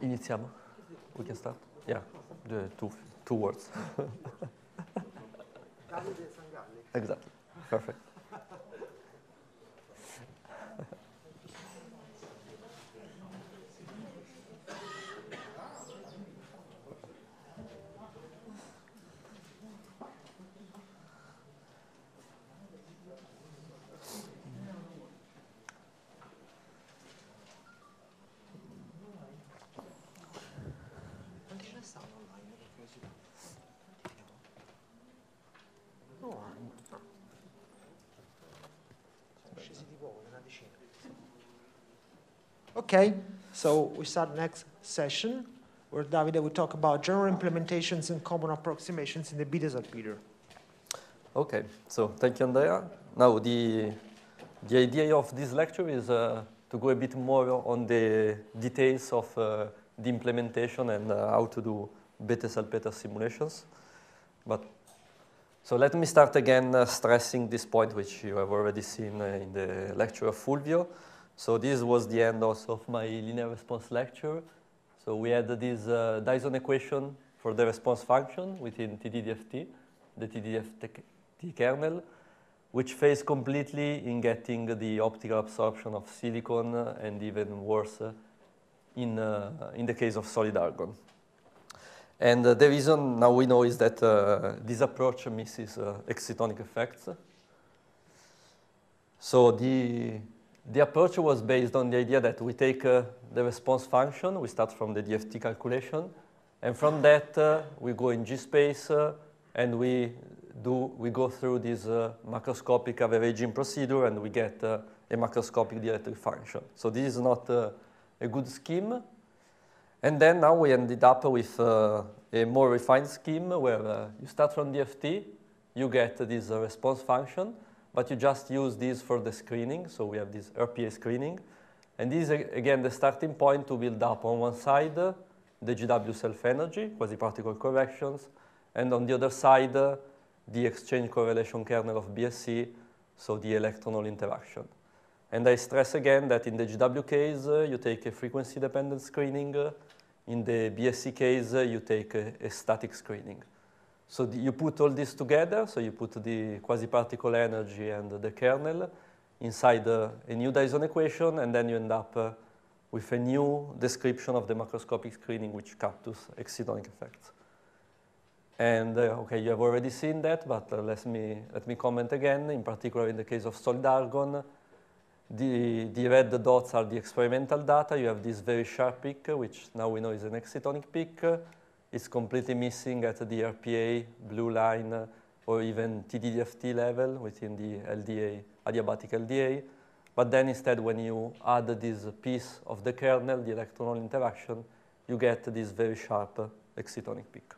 Iniziamo. We can start. Yeah, the two, two words. exactly. Perfect. Okay, so we start next session where Davide will talk about general implementations and common approximations in the Bethe-Salpeter. Okay, so thank you, Andrea. Now, the, the idea of this lecture is uh, to go a bit more on the details of uh, the implementation and uh, how to do Bethe-Salpeter simulations. But so let me start again uh, stressing this point, which you have already seen uh, in the lecture of Fulvio. So this was the end also of my linear response lecture. So we had this uh, Dyson equation for the response function within TDDFT, the TDDFT kernel, which fails completely in getting the optical absorption of silicon and even worse uh, in, uh, in the case of solid argon. And uh, the reason now we know is that uh, this approach misses uh, excitonic effects. So the, the approach was based on the idea that we take uh, the response function, we start from the DFT calculation, and from that uh, we go in G-space uh, and we, do, we go through this macroscopic averaging procedure and we get a macroscopic dielectric function. So this is not a good scheme, and then now we ended up with uh, a more refined scheme where uh, you start from DFT, you get this uh, response function, but you just use this for the screening. So we have this RPA screening. And this is, again, the starting point to build up on one side the GW self-energy, quasi-particle corrections, and on the other side, the exchange correlation kernel of BSE, so the electron-hole interaction. And I stress again that in the GW case, uh, you take a frequency-dependent screening. Uh, in the BSE case, uh, you take a, a, static screening. So the, you put all this together, so you put the quasi-particle energy and the kernel inside a new Dyson equation, and then you end up uh, with a new description of the macroscopic screening which captures excitonic effects. And uh, okay, you have already seen that, but uh, let, me, let me comment again, in particular in the case of solid argon, the, the red dots are the experimental data. You have this very sharp peak, which now we know is an excitonic peak. It's completely missing at the RPA, blue line, or even TDDFT level within the LDA, adiabatic LDA. But then instead, when you add this piece of the kernel, the electron interaction, you get this very sharp excitonic peak.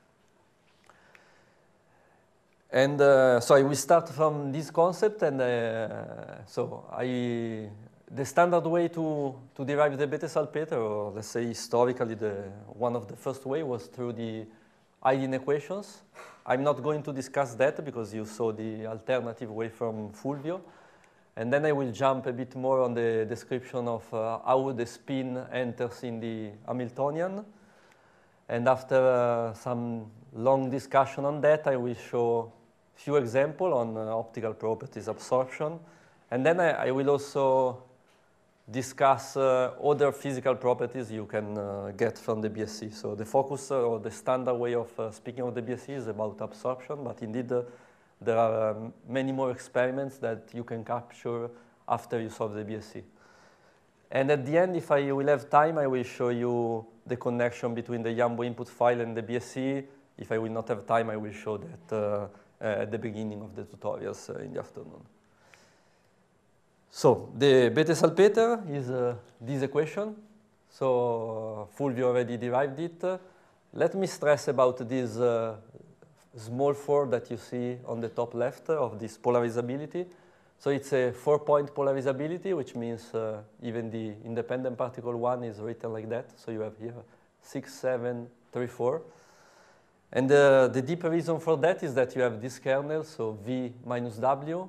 And uh, so I will start from this concept, and uh, so I, the standard way to, to derive the Bethe-Salpeter, or let's say historically, the, one of the first way was through the Hedin equations. I'm not going to discuss that because you saw the alternative way from Fulvio. And then I will jump a bit more on the description of uh, how the spin enters in the Hamiltonian. And after uh, some long discussion on that, I will show a few examples on uh, optical properties absorption. And then I, I will also discuss uh, other physical properties you can uh, get from the BSE. So the focus uh, or the standard way of uh, speaking of the BSE is about absorption, but indeed uh, there are um, many more experiments that you can capture after you solve the BSE. And at the end, if I will have time, I will show you the connection between the YAMBO input file and the BSE. If I will not have time, I will show that uh, at the beginning of the tutorials in the afternoon. So the Bethe-Salpeter is uh, this equation. So Fulvio already derived it. let me stress about this small four that you see on the top left of this polarizability. So it's a four-point polarizability, which means uh, even the independent particle one is written like that. So you have here six, seven, three, four. And uh, the deeper reason for that is that you have this kernel, so V minus W,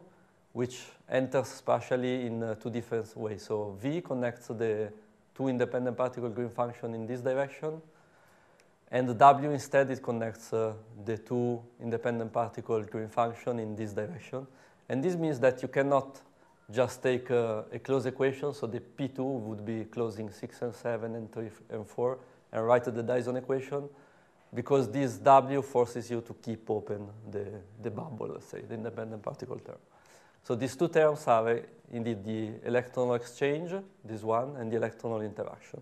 which enters spatially in uh, two different ways. So V connects the two independent particle green function in this direction. And W instead, it connects uh, the two independent particle green function in this direction. And this means that you cannot just take uh, a closed equation, so the P2 would be closing 6 and 7 and 3 and 4, and write the Dyson equation, because this W forces you to keep open the, the bubble, let's say, the independent particle term. So these two terms are uh, indeed the electron-hole exchange, this one, and the electron-hole interaction.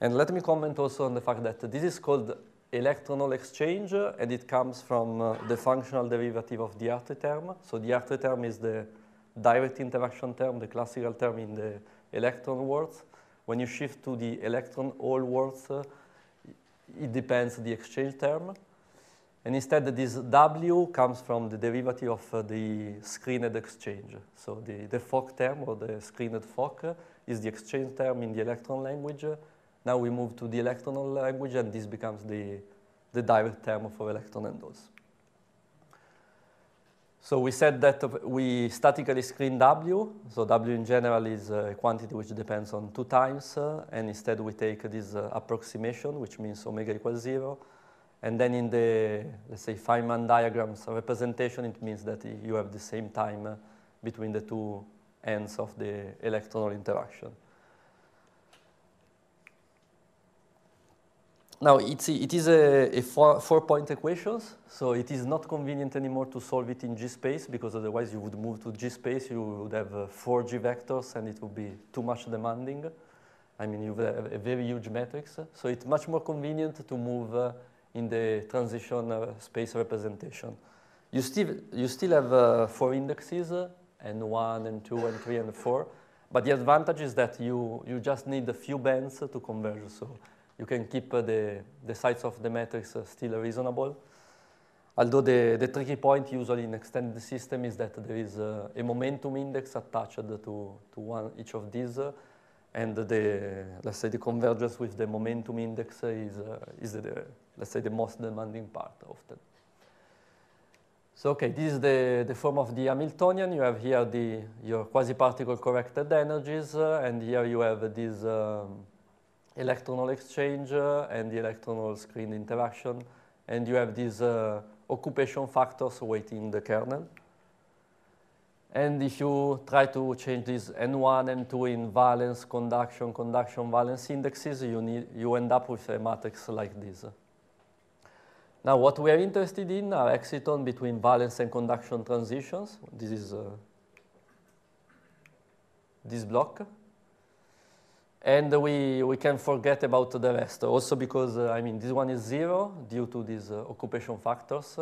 And let me comment also on the fact that this is called electron-hole exchange, and it comes from uh, the functional derivative of the Hartree term. So the Hartree term is the direct interaction term, the classical term in the electron worlds. When you shift to the electron-hole worlds, uh, it depends the exchange term. And instead, this W comes from the derivative of uh, the screened exchange. So the, the Fock term, or the screened Fock, uh, is the exchange term in the electron language. Now we move to the electron language, and this becomes the, the direct term for electron and those. So we said that we statically screen W. So W in general is a quantity which depends on two times, uh, and instead we take this uh, approximation, which means omega equals zero. And then in the, let's say, Feynman diagrams representation, it means that you have the same time uh, between the two ends of the electron-hole interaction. Now, it's, it is a, a four, four, point equation, so it is not convenient anymore to solve it in G-space, because otherwise you would move to G-space, you would have uh, four G vectors, and it would be too much demanding. I mean, you have a very huge matrix, so it's much more convenient to move uh, in the transition uh, space representation. You still, you still have uh, four indexes, N1, N2, N3, and 4, but the advantage is that you, you just need a few bands to converge. So you can keep uh, the, the size of the matrix uh, still reasonable. Although the, the tricky point usually in extended system is that there is uh, a momentum index attached to, to one, each of these, and the, let's say the convergence with the momentum index is, is the, let's say the most demanding part often. So okay, this is the, the form of the Hamiltonian. You have here the, your quasi-particle corrected energies, uh, and here you have this um, electron-hole exchange uh, and the electron-hole screen interaction. And you have these uh, occupation factors waiting in the kernel. And if you try to change these N1, N2 in valence, conduction, conduction, valence indexes, you, need, you end up with a matrix like this. Now, what we are interested in are exciton between valence and conduction transitions. This is uh, this block. And we, we can forget about the rest, also because, uh, I mean, this one is zero due to these uh, occupation factors.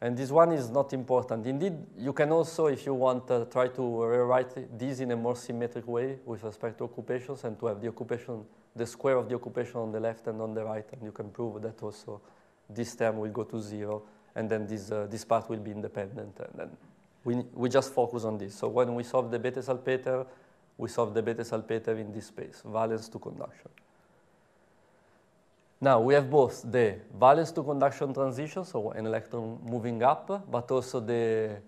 And this one is not important. Indeed, you can also, if you want, uh, try to rewrite this in a more symmetric way with respect to occupations and to have the occupation, the square of the occupation on the left and on the right. And you can prove that also this term will go to zero. And then this, uh, this part will be independent. And then we, we just focus on this. So when we solve the Bethe-Salpeter, we solve the Bethe-Salpeter in this space, valence to conduction. Now, we have both the valence to conduction transition, so an electron moving up, but also the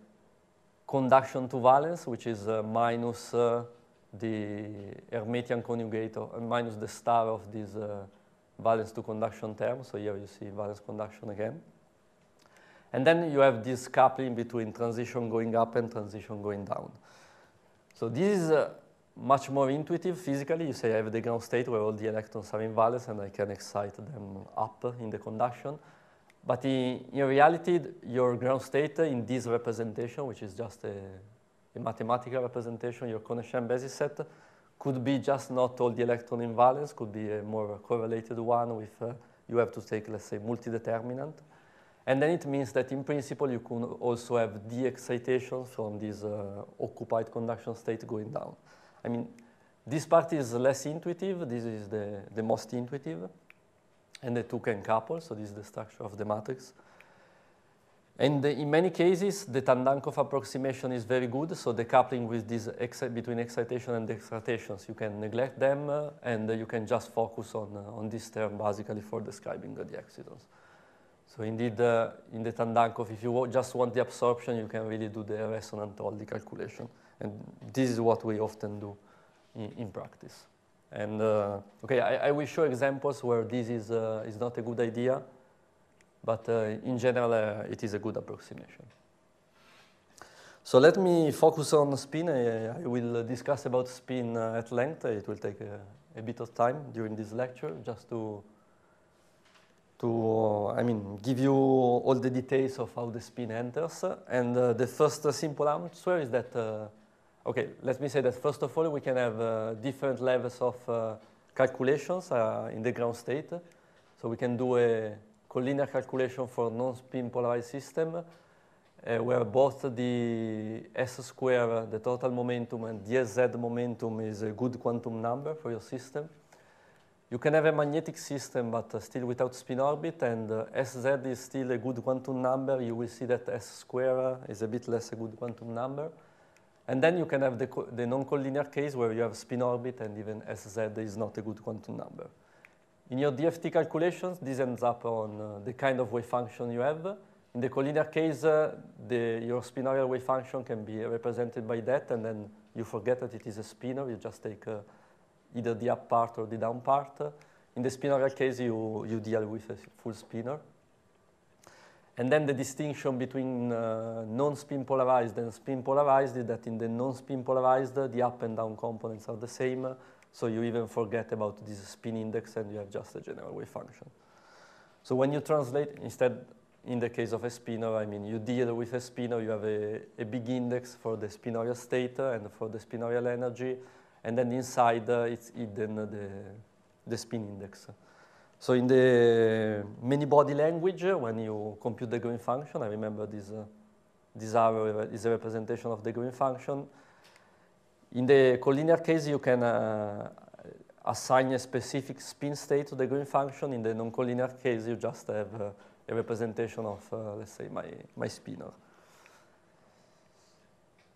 conduction to valence, which is uh, minus uh, the Hermitian conjugator, uh, minus the star of this uh, valence to conduction term. So here you see valence conduction again. And then you have this coupling between transition going up and transition going down. So this is uh, much more intuitive physically. You say I have the ground state where all the electrons are in valence and I can excite them up in the conduction. But in, in reality, your ground state in this representation, which is just a, a mathematical representation, your Kohn-Sham basis set, could be just not all the electron in valence, could be a more correlated one with, uh, you have to take, let's say, multi-determinant. And then it means that in principle, you can also have de-excitation from this uh, occupied conduction state going down. I mean, this part is less intuitive. This is the, the most intuitive. And the two can couple, so this is the structure of the matrix. And in many cases, the Tamm-Dancoff approximation is very good, so the coupling with this between excitation and excitations, you can neglect them, uh, and uh, you can just focus on, uh, on this term basically for describing the excitons. So indeed, uh, in the Tamm-Dancoff, if you just want the absorption, you can really do the resonant all the calculation. And this is what we often do in, in practice. And uh, okay, I, I, will show examples where this is, uh, is not a good idea, but uh, in general, uh, it is a good approximation. So let me focus on spin. I, I will discuss about spin uh, at length. It will take a, a, bit of time during this lecture just to, to I mean, give you all the details of how the spin enters. And uh, the first simple answer is that Okay, let me say that first of all, we can have uh, different levels of uh, calculations uh, in the ground state. So we can do a collinear calculation for non-spin polarized system uh, where both the S square, the total momentum, and the SZ momentum is a good quantum number for your system. You can have a magnetic system, but uh, still without spin orbit, and uh, SZ is still a good quantum number. You will see that S square is a bit less a good quantum number. And then you can have the, the non-collinear case where you have spin orbit and even SZ is not a good quantum number. In your DFT calculations, this ends up on uh, the kind of wave function you have. In the collinear case, uh, the, your spinorial wave function can be represented by that, and then you forget that it is a spinor. You just take uh, either the up part or the down part. In the spinorial case, you, you deal with a full spinor. And then the distinction between uh, non-spin polarized and spin polarized is that in the non-spin polarized, the up and down components are the same. So you even forget about this spin index and you have just a general wave function. So when you translate, instead, in the case of a spinor, I mean, you deal with a spinor, you have a, a big index for the spinorial state and for the spinorial energy, and then inside uh, it's hidden the, the spin index. So in the many body language, when you compute the Green function, I remember this, uh, this arrow is a representation of the Green function. In the collinear case, you can uh, assign a specific spin state to the Green function. In the non-collinear case, you just have uh, a representation of, uh, let's say, my, my spinor.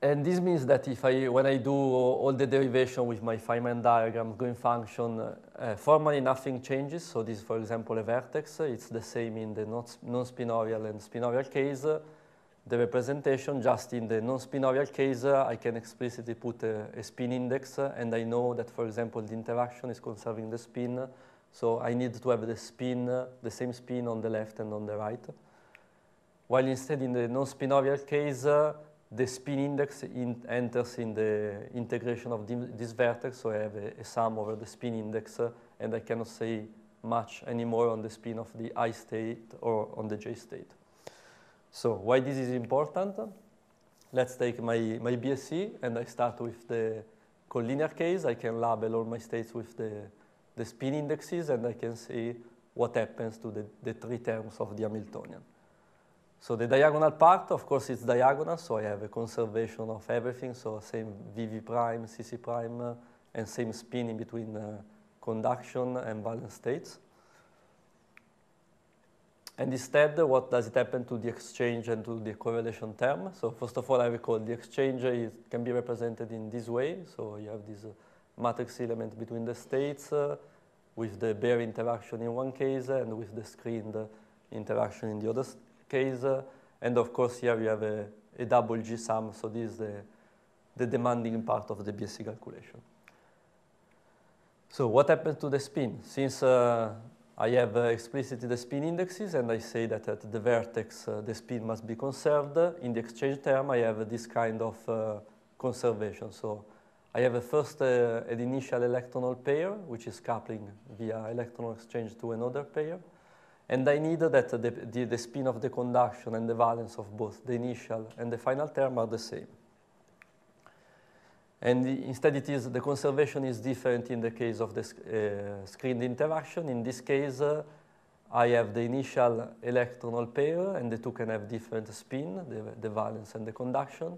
And this means that if I, when I do all the derivation with my Feynman diagram, Green function, uh, formally nothing changes. So this is, for example, a vertex. It's the same in the non-spinorial and spinorial case. The representation, just in the non-spinorial case, I can explicitly put a, a, spin index, and I know that, for example, the interaction is conserving the spin. So I need to have the spin, the same spin on the left and on the right. While instead in the non-spinorial case, the spin index in enters in the integration of this vertex, so I have a, a sum over the spin index, uh, and I cannot say much anymore on the spin of the i state or on the j state. So why this is important? Let's take my, my BSE, and I start with the collinear case. I can label all my states with the, the spin indexes, and I can see what happens to the, the three terms of the Hamiltonian. So the diagonal part, of course, it's diagonal, so I have a conservation of everything, so same VV prime, CC prime, uh, and same spin in between uh, conduction and valence states. And instead, what does it happen to the exchange and to the correlation term? So first of all, I recall the exchange is, can be represented in this way. So you have this uh, matrix element between the states uh, with the bare interaction in one case and with the screened interaction in the other case. and of course, here we have a, a double G sum, so this is the, the demanding part of the BSE calculation. So what happens to the spin? Since uh, I have uh, explicitly the spin indexes and I say that at the vertex uh, the spin must be conserved, in the exchange term I have this kind of uh, conservation. So I have a first uh, an initial electron-hole pair, which is coupling via electron exchange to another pair. And I need that the, the, the, spin of the conduction and the valence of both the initial and the final term are the same. And the, instead it is, the conservation is different in the case of the uh, screened interaction. In this case, uh, I have the initial electron-hole pair and the two can have different spin, the, the valence and the conduction.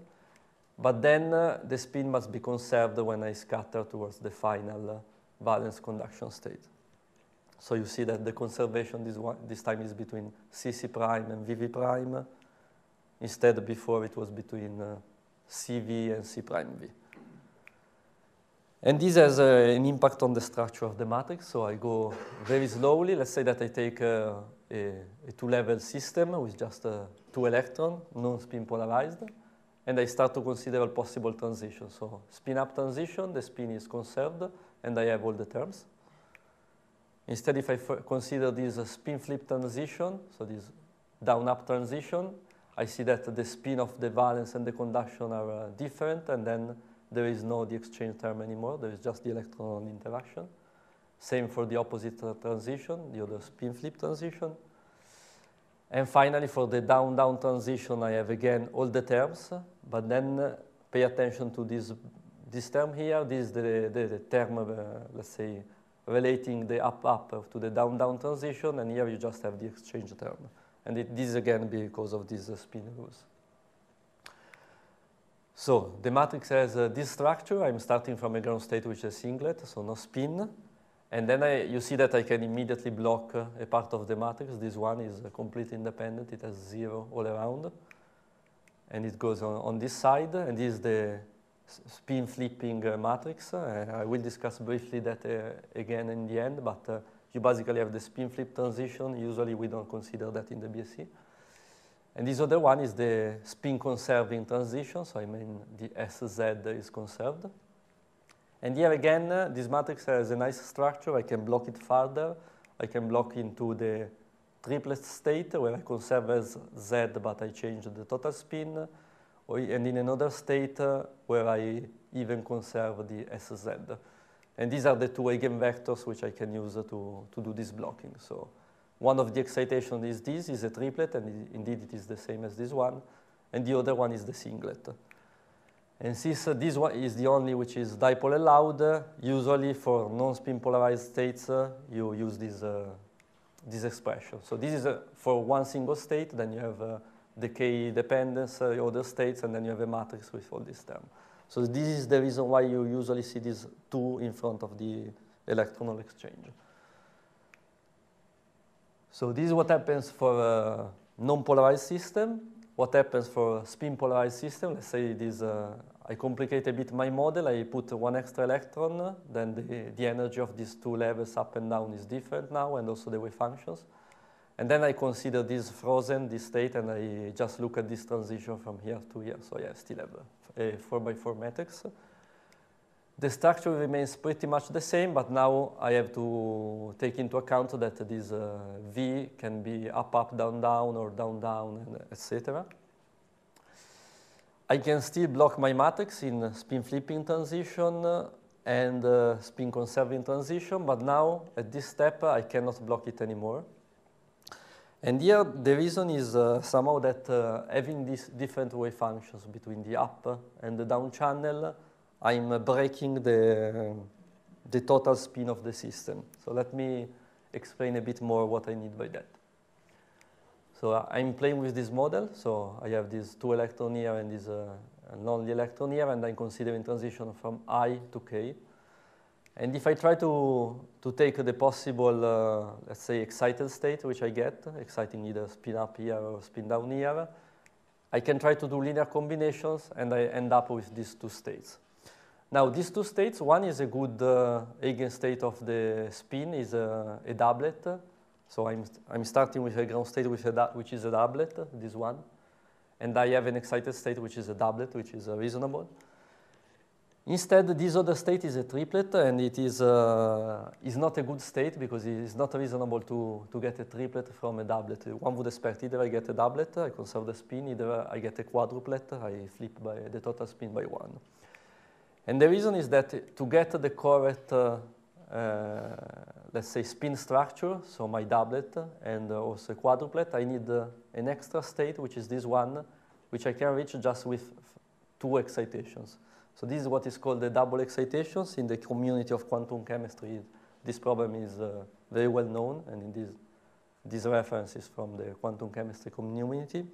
But then uh, the spin must be conserved when I scatter towards the final uh, valence conduction state. So you see that the conservation this, one, this time is between CC prime and VV prime. Instead, before it was between uh, CV and C prime V. And this has uh, an impact on the structure of the matrix. So I go very slowly. Let's say that I take uh, a, a two-level system with just uh, two electrons, non-spin polarized. and I start to consider a possible transition. So spin up transition, the spin is conserved, and I have all the terms. Instead, if I consider this spin flip transition, so this down-up transition, I see that the spin of the valence and the conduction are uh, different, and then there is no the exchange term anymore. There is just the electron interaction. Same for the opposite transition, the other spin flip transition. And finally, for the down-down transition, I have again all the terms, but then uh, pay attention to this, this term here. This is the, the, the term, uh, let's say, relating the up-up to the down-down transition, and here you just have the exchange term. And it, this is again because of these uh, spin rules. So the matrix has uh, this structure. I'm starting from a ground state which is singlet, so no spin. And then I, you see that I can immediately block uh, a part of the matrix. This one is uh, completely independent. It has zero all around. And it goes on, on this side. And this is the spin flipping uh, matrix. Uh, I will discuss briefly that uh, again in the end. But you basically have the spin flip transition. Usually we don't consider that in the BSE. And this other one is the spin conserving transition. So I mean the SZ is conserved. And here again, uh, this matrix has a nice structure. I can block it further. I can block into the triplet state where I conserve as Z, but I change the total spin. Or, and in another state uh, where I even conserve the SZ. And these are the two eigenvectors which I can use to, to do this blocking. So one of the excitation is this, is a triplet, and indeed it is the same as this one. And the other one is the singlet. And since uh, this one is the only which is dipole allowed, uh, usually for non-spin polarized states, uh, you use this, uh, this expression. So this is uh, for one single state, then you have uh, decay dependence, other states, and then you have a matrix with all these terms. So this is the reason why you usually see these two in front of the electron-hole exchange. So this is what happens for a non-polarized system. What happens for a spin polarized system? Let's say this uh, I complicate a bit my model. I put one extra electron. Then the, the energy of these two levels up and down is different now, and also the wave functions. And then I consider this frozen, this state, and I just look at this transition from here to here. So yeah, I still have a, a 4 by 4 matrix. The structure remains pretty much the same, but now I have to take into account that this uh, V can be up, up, down, down, or down, down, etc. I can still block my matrix in spin flipping transition and uh, spin conserving transition, but now at this step I cannot block it anymore. And here the reason is uh, somehow that uh, having these different wave functions between the up and the down channel, I'm breaking the, the total spin of the system. So let me explain a bit more what I need by that. So I'm playing with this model. So I have these two electron here and this uh, lonely electron here, and I'm considering transition from I to K. And if I try to, to take the possible, uh, let's say, excited state, which I get, exciting either spin up here or spin down here, I can try to do linear combinations, and I end up with these two states. Now, these two states, one is a good uh, eigenstate of the spin, is a, a doublet, so I'm, I'm starting with a ground state which is a doublet, this one. And I have an excited state which is a doublet, which is uh, reasonable. Instead, this other state is a triplet, and it is, uh, is not a good state because it is not reasonable to, to get a triplet from a doublet. One would expect either I get a doublet, I conserve the spin, either I get a quadruplet, I flip by the total spin by one. And the reason is that to get the correct uh, uh, let's say, spin structure, so my doublet and also quadruplet, I need uh, an extra state, which is this one, which I can reach just with two excitations. So this is what is called the double excitations. In the community of quantum chemistry, this problem is uh, very well known, and in this, this reference is from the quantum chemistry community.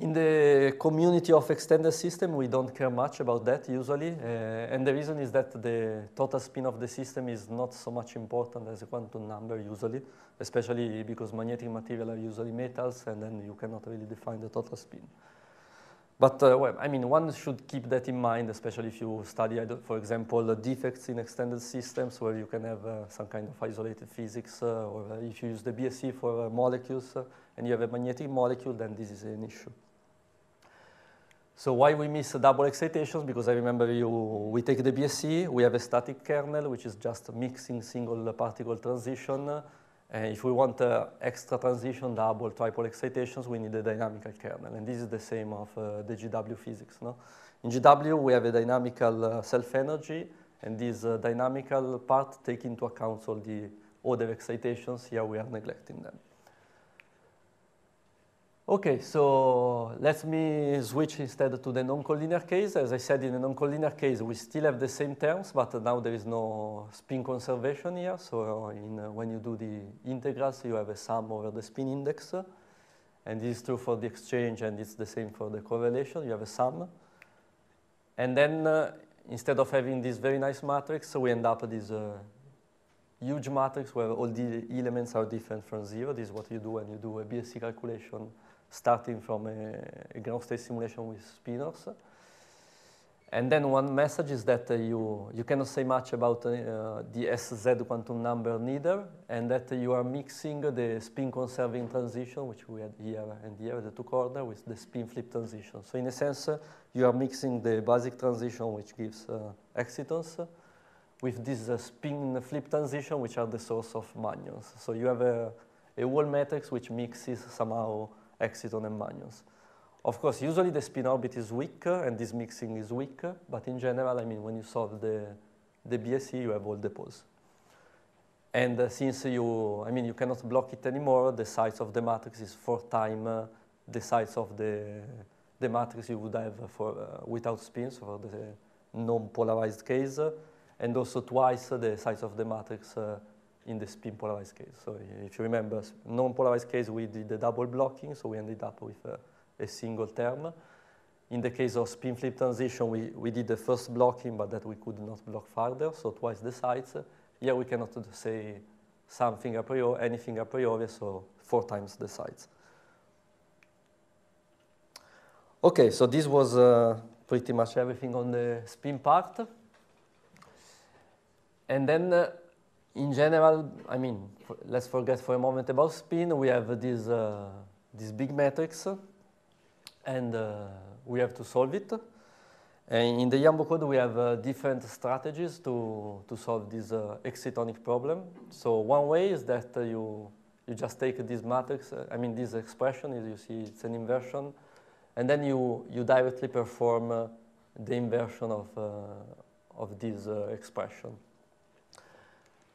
In the community of extended system, we don't care much about that usually. Uh, and the reason is that the total spin of the system is not so much important as a quantum number usually, especially because magnetic material are usually metals and then you cannot really define the total spin. But uh, well, I mean, one should keep that in mind, especially if you study, for example, defects in extended systems where you can have uh, some kind of isolated physics, uh, or if you use the BSE for uh, molecules uh, and you have a magnetic molecule, then this is an issue. So why we miss double excitations? Because I remember you, we take the BSE, we have a static kernel, which is just mixing single particle transition. And if we want uh, extra transition, double, triple excitations, we need a dynamical kernel. And this is the same of uh, the GW physics. No? In GW, we have a dynamical uh, self-energy, and this uh, dynamical part take into account all the other excitations. Here we are neglecting them. Okay, so let me switch instead to the non-collinear case. As I said, in the non-collinear case, we still have the same terms, but now there is no spin conservation here. So in, uh, when you do the integrals, you have a sum over the spin index. And this is true for the exchange, and it's the same for the correlation. You have a sum. And then uh, instead of having this very nice matrix, we end up with this uh, huge matrix where all the elements are different from zero. This is what you do when you do a BSE calculation starting from a, a ground state simulation with spinors. And then one message is that uh, you, you cannot say much about uh, the SZ quantum number neither, and that you are mixing the spin conserving transition, which we had here and here, the two corner, with the spin flip transition. So in a sense, uh, you are mixing the basic transition, which gives uh, excitons, with this uh, spin flip transition, which are the source of magnons. So you have a, a whole matrix which mixes somehow exciton and magnons. Of course, usually the spin orbit is weak and this mixing is weak, but in general, I mean, when you solve the, the BSE, you have all the poles. And uh, since you, I mean, you cannot block it anymore, the size of the matrix is four times uh, the size of the, the matrix you would have for, uh, without spins for the non-polarized case, and also twice the size of the matrix uh, in the spin polarized case. So if you remember, non-polarized case, we did the double blocking, so we ended up with a, a single term. In the case of spin flip transition, we, we did the first blocking, but that we could not block further, so twice the size. Here we cannot say something a priori, anything a priori, so four times the size. Okay, so this was uh, pretty much everything on the spin part. And then uh, in general, I mean, let's forget for a moment about spin. We have this, uh, this big matrix, and uh, we have to solve it. And in the Yambo code, we have uh, different strategies to, to solve this uh, excitonic problem. So one way is that uh, you, you just take this matrix, uh, I mean, this expression, you see, it's an inversion, and then you, you directly perform the inversion of, of this expression.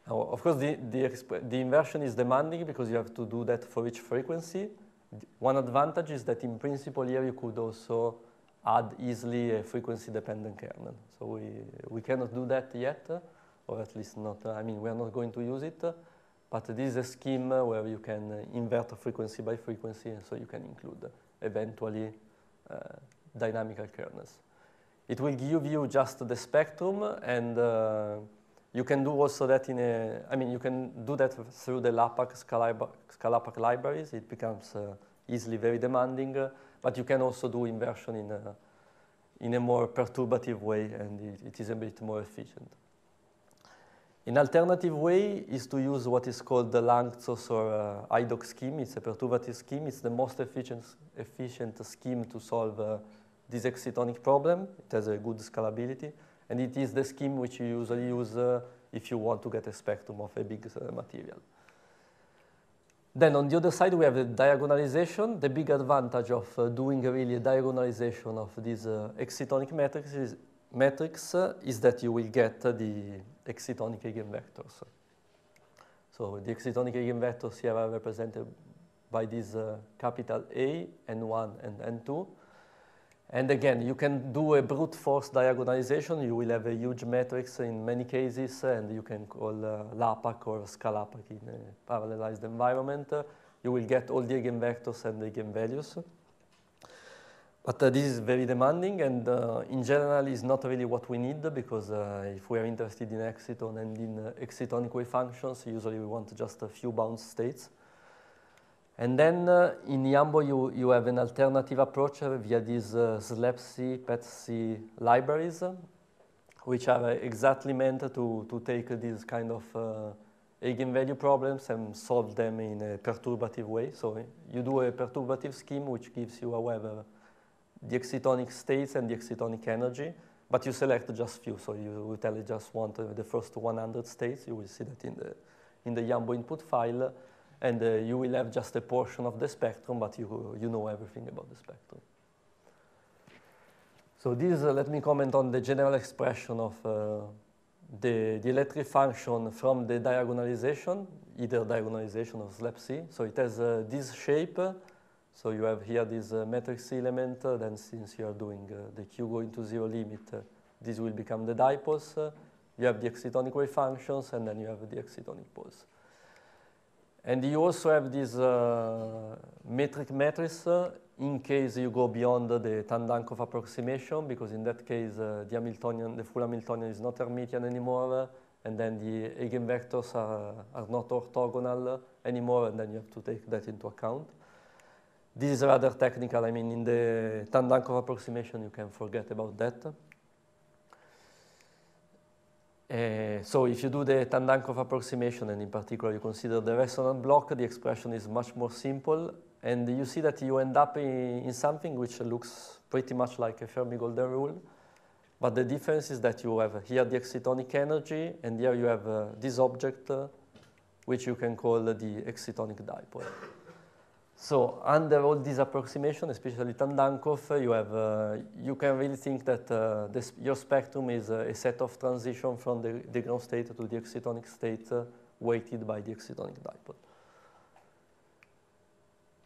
Now, of course, the, the, the, inversion is demanding because you have to do that for each frequency. One advantage is that in principle here you could also add easily a frequency-dependent kernel. So we, we cannot do that yet, or at least not, I mean, we are not going to use it, but this is a scheme where you can invert frequency by frequency, and so you can include eventually uh, dynamical kernels. It will give you just the spectrum and uh, you can do also that in a, I mean, you can do that through the LAPACK, ScaLAPACK libraries. It becomes uh, easily very demanding, uh, but you can also do inversion in a, in a more perturbative way, and it, it is a bit more efficient. An alternative way is to use what is called the Lanczos or uh, Haydock scheme. It's a perturbative scheme. It's the most efficient, efficient scheme to solve uh, this excitonic problem. It has a good scalability. And it is the scheme which you usually use uh, if you want to get a spectrum of a big uh, material. Then on the other side, we have the diagonalization. The big advantage of uh, doing really a diagonalization of this uh, excitonic matrix is, matrix, uh, is that you will get uh, the excitonic eigenvectors. So the excitonic eigenvectors here are represented by these capital A, N1, and N2. And again, you can do a brute force diagonalization. You will have a huge matrix in many cases, and you can call uh, LAPACK or ScaLAPACK in a parallelized environment. Uh, you will get all the eigenvectors and the eigenvalues. But uh, this is very demanding, and uh, in general is not really what we need, because uh, if we are interested in exciton and in uh, excitonic wave functions, usually we want just a few bound states. And then uh, in Yambo, you, you have an alternative approach uh, via these uh, SLEPc, PETSc libraries, which are exactly meant to, to take these kind of uh, eigenvalue problems and solve them in a perturbative way. So you do a perturbative scheme which gives you, however, the excitonic states and the excitonic energy, but you select just few. So you will tell it just want uh, the first 100 states. You will see that in the, in the Yambo input file. And uh, you will have just a portion of the spectrum, but you, you know everything about the spectrum. So this, uh, let me comment on the general expression of uh, the, the electric function from the diagonalization, either diagonalization or SLEPc. So it has uh, this shape. So you have here this uh, matrix element. Uh, then since you are doing the Q going to zero limit, this will become the dipoles. You have the excitonic wave functions, and then you have the excitonic poles. And you also have this uh, metric matrix uh, in case you go beyond the Tamm-Dancoff approximation, because in that case, uh, the Hamiltonian, the full Hamiltonian is not Hermitian anymore, uh, and then the eigenvectors are, are not orthogonal anymore, and then you have to take that into account. This is rather technical. I mean, in the Tamm-Dancoff approximation, you can forget about that. Uh, so if you do the Tamm-Dancoff approximation, and in particular you consider the resonant block, the expression is much more simple, and you see that you end up in, in something which looks pretty much like a Fermi-Golden rule. But the difference is that you have here the excitonic energy, and here you have uh, this object, uh, which you can call the excitonic dipole. So under all these approximations, especially Tamm-Dancoff, you, have, uh, you can really think that uh, this, your spectrum is a set of transition from the, the ground state to the excitonic state uh, weighted by the excitonic dipole.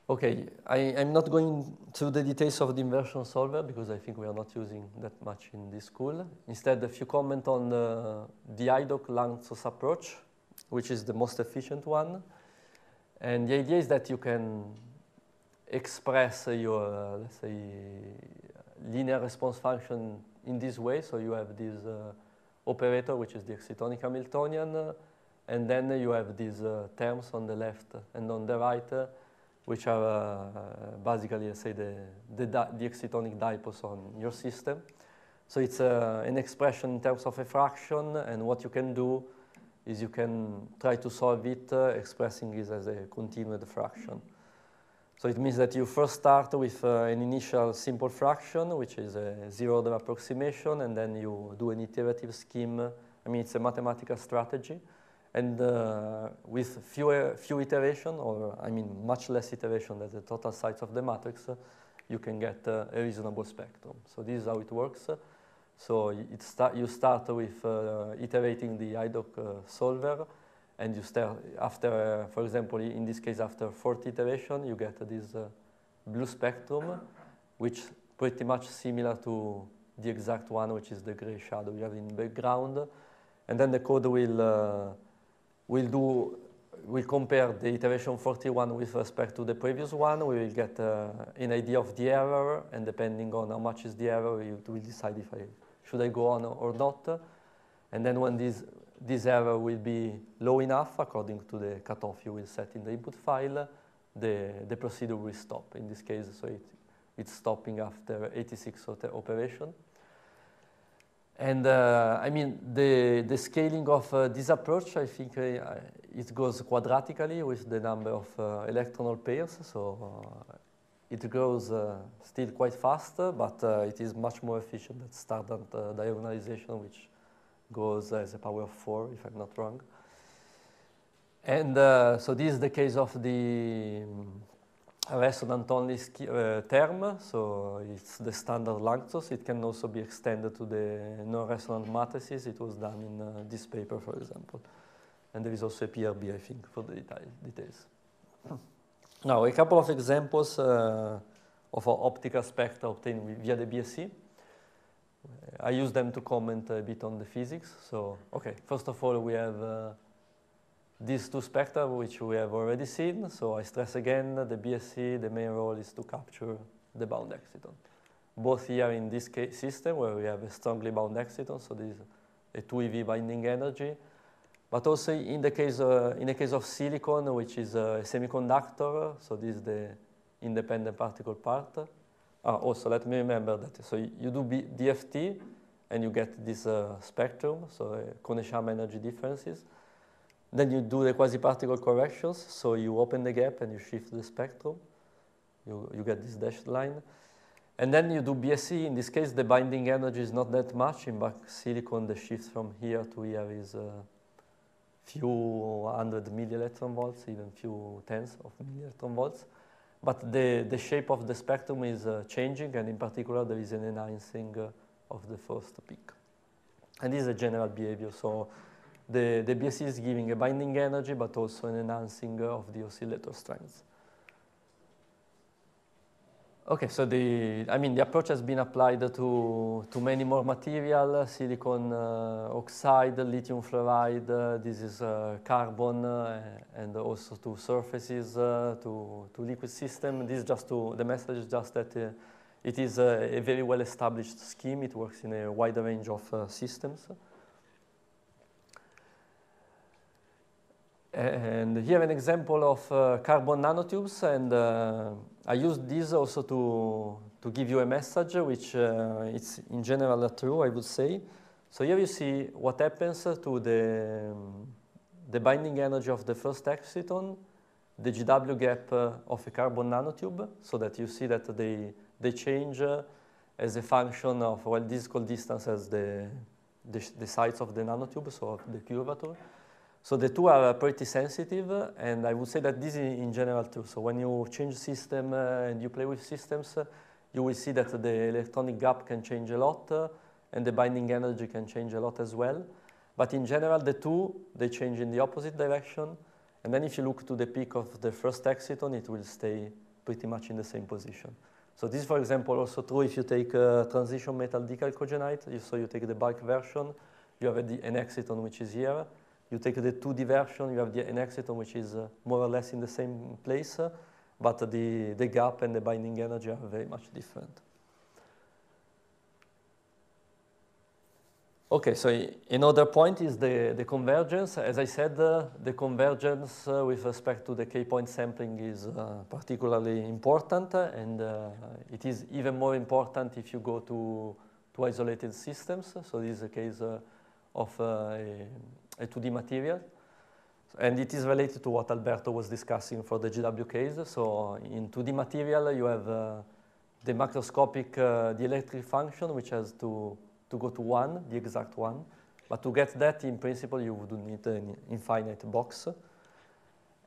Okay, I, am not going through the details of the inversion solver because I think we are not using that much in this school. Instead, a few comments on the, the Haydock-Lanczos approach, which is the most efficient one. And the idea is that you can express your, uh, let's say, linear response function in this way. So you have this uh, operator, which is the excitonic Hamiltonian, uh, and then you have these uh, terms on the left and on the right which are uh, basically, let's say, the, the, the, excitonic dipoles on your system. So it's uh, an expression in terms of a fraction, and what you can do is you can try to solve it uh, expressing it as a continued fraction. So it means that you first start with uh, an initial simple fraction, which is a zero-order approximation, and then you do an iterative scheme. I mean, it's a mathematical strategy. And uh, with fewer, few iteration, or I mean much less iteration than the total size of the matrix, uh, you can get uh, a reasonable spectrum. So this is how it works. So it start, you start with uh, iterating the Haydock uh, solver, and you start after, uh, for example, in this case, after 40 iteration, you get this blue spectrum, which pretty much similar to the exact one, which is the gray shadow you have in background. And then the code will We'll do, we'll compare the iteration 41 with respect to the previous one. We will get uh, an idea of the error, and depending on how much is the error, we will decide if I should I go on or not. And then when this, this error will be low enough, according to the cutoff you will set in the input file, the, the procedure will stop. In this case, so it, it's stopping after 86 operation. And uh, I mean, the, the scaling of uh, this approach, I think uh, it goes quadratically with the number of uh, electron-hole pairs. So uh, it grows uh, still quite fast, but it is much more efficient than standard diagonalization, which goes as a power of four, if I'm not wrong. And so this is the case of the resonant only uh, term, so it's the standard Lanczos. It can also be extended to the non-resonant matrices. It was done in uh, this paper, for example. And there is also a PRB, I think, for the detail, details. Now, a couple of examples uh, of our optical spectra obtained via the BSE. I use them to comment a bit on the physics. So, okay, first of all, we have uh, these two spectra, which we have already seen. So I stress again, the BSE, the main role is to capture the bound exciton. Both here in this case system, where we have a strongly bound exciton, so this is a 2 eV binding energy. But also in the case, uh, in the case of silicon, which is a semiconductor, so this is the independent particle part. Ah, also, let me remember that. So you do B DFT, and you get this uh, spectrum, so uh, Kohn-Sham energy differences. Then you do the quasi-particle corrections, so you open the gap and you shift the spectrum. You, you get this dashed line. And then you do BSE. In this case, the binding energy is not that much. In back silicon, the shift from here to here is a few hundred millielectron volts, even few tens of millielectron volts. But the, the shape of the spectrum is uh, changing, and in particular, there is an enhancing uh, of the first peak. And this is a general behavior. So the, the BSE is giving a binding energy, but also an enhancing of the oscillator strength. Okay, so the, I mean, the approach has been applied to, to many more material, silicon uh, oxide, lithium fluoride, uh, this is uh, carbon, uh, and also to surfaces, uh, to, to liquid system. This is just to, the message is just that uh, it is a, a very well-established scheme. It works in a wide range of systems. And here an example of carbon nanotubes, and I use this also to, to give you a message, which uh, it's in general true, I would say. So here you see what happens to the, um, the binding energy of the first exciton, the GW gap uh, of a carbon nanotube, so that you see that they, they change uh, as a function of, well, this is called distance as the, the, the size of the nanotube, so of the curvature. So the two are pretty sensitive, and I would say that this is in general too. So when you change system uh, and you play with systems, uh, you will see that the electronic gap can change a lot, uh, and the binding energy can change a lot as well. But in general, the two, they change in the opposite direction. And then if you look to the peak of the first exciton, it will stay pretty much in the same position. So this is, for example, also true if you take a transition metal dichalcogenide. So you take the bulk version, you have an exciton which is here, you take the 2D version, you have the, an exciton which is uh, more or less in the same place, uh, but the, the gap and the binding energy are very much different. Okay, so another point is the, the convergence. As I said, uh, the convergence uh, with respect to the k-point sampling is uh, particularly important, and uh, it is even more important if you go to, to isolated systems. So this is a case of a 2D material. And it is related to what Alberto was discussing for the GW case. So in 2D material, you have uh, the macroscopic, uh, the electric function, which has to, to go to one, the exact one. But to get that, in principle, you would need an infinite box.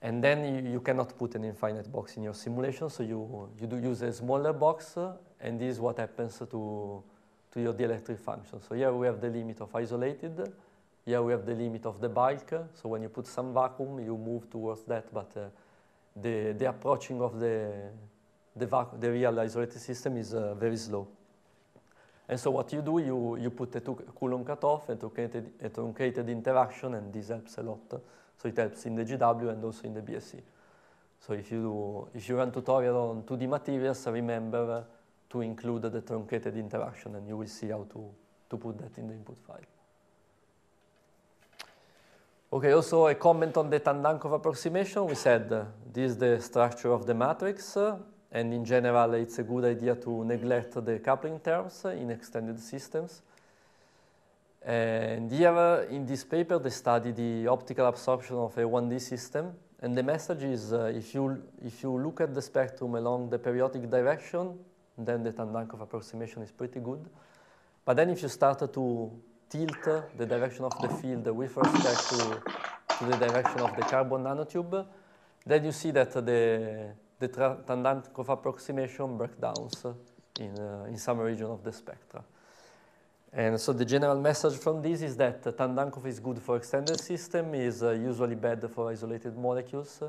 And then you, you, cannot put an infinite box in your simulation, so you, you do use a smaller box, and this is what happens to, to your dielectric function. So here we have the limit of isolated, here we have the limit of the bulk. So when you put some vacuum, you move towards that, but uh, the, the approaching of the, the, the real isolated system is uh, very slow. And so what you do, you, you put a two Coulomb cutoff, a truncated, a truncated interaction, and this helps a lot. So it helps in the GW and also in the BSE. So if you, do, if you run tutorial on 2D materials, remember to include the truncated interaction, and you will see how to, to put that in the input file. Okay, also a comment on the Tamm-Dancoff approximation. We said uh, this is the structure of the matrix, uh, and in general, it's a good idea to neglect the coupling terms uh, in extended systems. And here, uh, in this paper, they study the optical absorption of a 1D system. And the message is, uh, if, you, if you look at the spectrum along the periodic direction, then the Tamm-Dancoff approximation is pretty good. But then if you start to tilt the direction of the field with respect to, to the direction of the carbon nanotube, then you see that the, the Tamm-Dancoff approximation breakdowns in, uh, in some region of the spectra. And so the general message from this is that Tamm-Dancoff is good for extended system, is uh, usually bad for isolated molecules.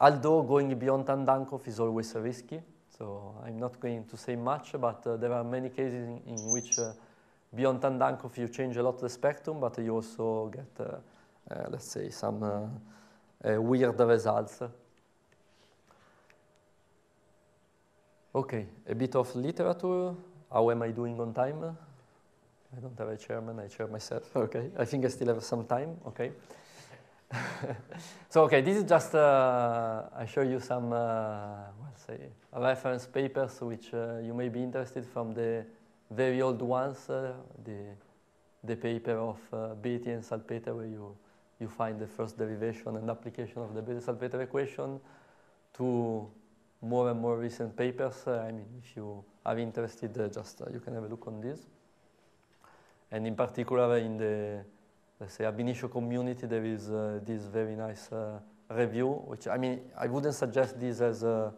Although going beyond Tamm-Dancoff is always risky, so I'm not going to say much, but uh, there are many cases in, in which uh, beyond Tamm-Dancoff, you change a lot the spectrum, but you also get, uh, uh, let's say, some uh, weird results. Okay, a bit of literature. How am I doing on time? I don't have a chairman, I chair myself. Okay, I think I still have some time. Okay. so, okay, this is just, uh, I show you some, uh, say, reference papers which uh, you may be interested from the very old ones, uh, the, the paper of uh, Bethe and Salpeter, where you, you find the first derivation and application of the Bethe-Salpeter equation, to more and more recent papers. Uh, I mean, if you are interested, uh, just you can have a look on this. And in particular, in the let's say ab initio community, there is this very nice review, which I mean, I wouldn't suggest this as a,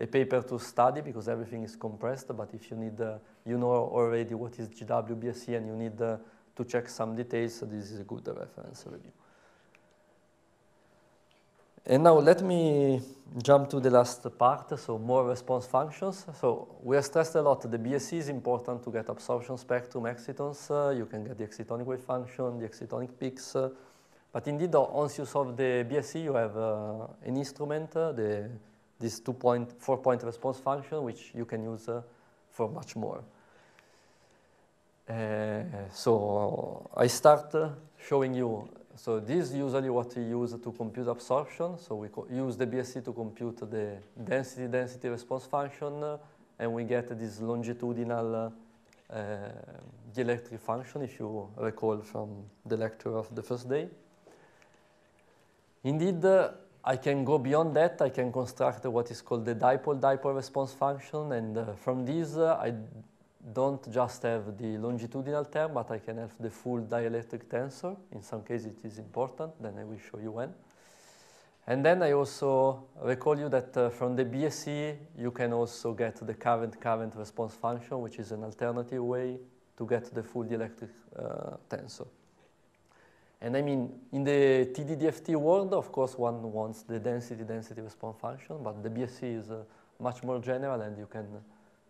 a paper to study because everything is compressed, but if you need, uh, you know already what is GWBSE and you need uh, to check some details, so this is a good reference review. And now let me jump to the last part, so more response functions. So we have stressed a lot the BSE is important to get absorption spectrum excitons. Uh, you can get the excitonic wave function, the excitonic peaks, uh, but indeed, once you solve the BSE, you have uh, an instrument, uh, the, this two-point, four-point response function, which you can use uh, for much more. Uh, so I start uh, showing you, so this is usually what we use to compute absorption. So we use the BSE to compute the density-density response function, uh, and we get this longitudinal dielectric function, if you recall from the lecture of the first day. Indeed, uh, I can go beyond that. I can construct what is called the dipole-dipole response function. And uh, from this, uh, I don't just have the longitudinal term, but I can have the full dielectric tensor. In some cases, it is important. Then I will show you when. And then I also recall you that uh, from the BSE, you can also get the current-current response function, which is an alternative way to get the full dielectric uh, tensor. And I mean, in the TDDFT world, of course, one wants the density-density response function, but the BSE is uh, much more general and you can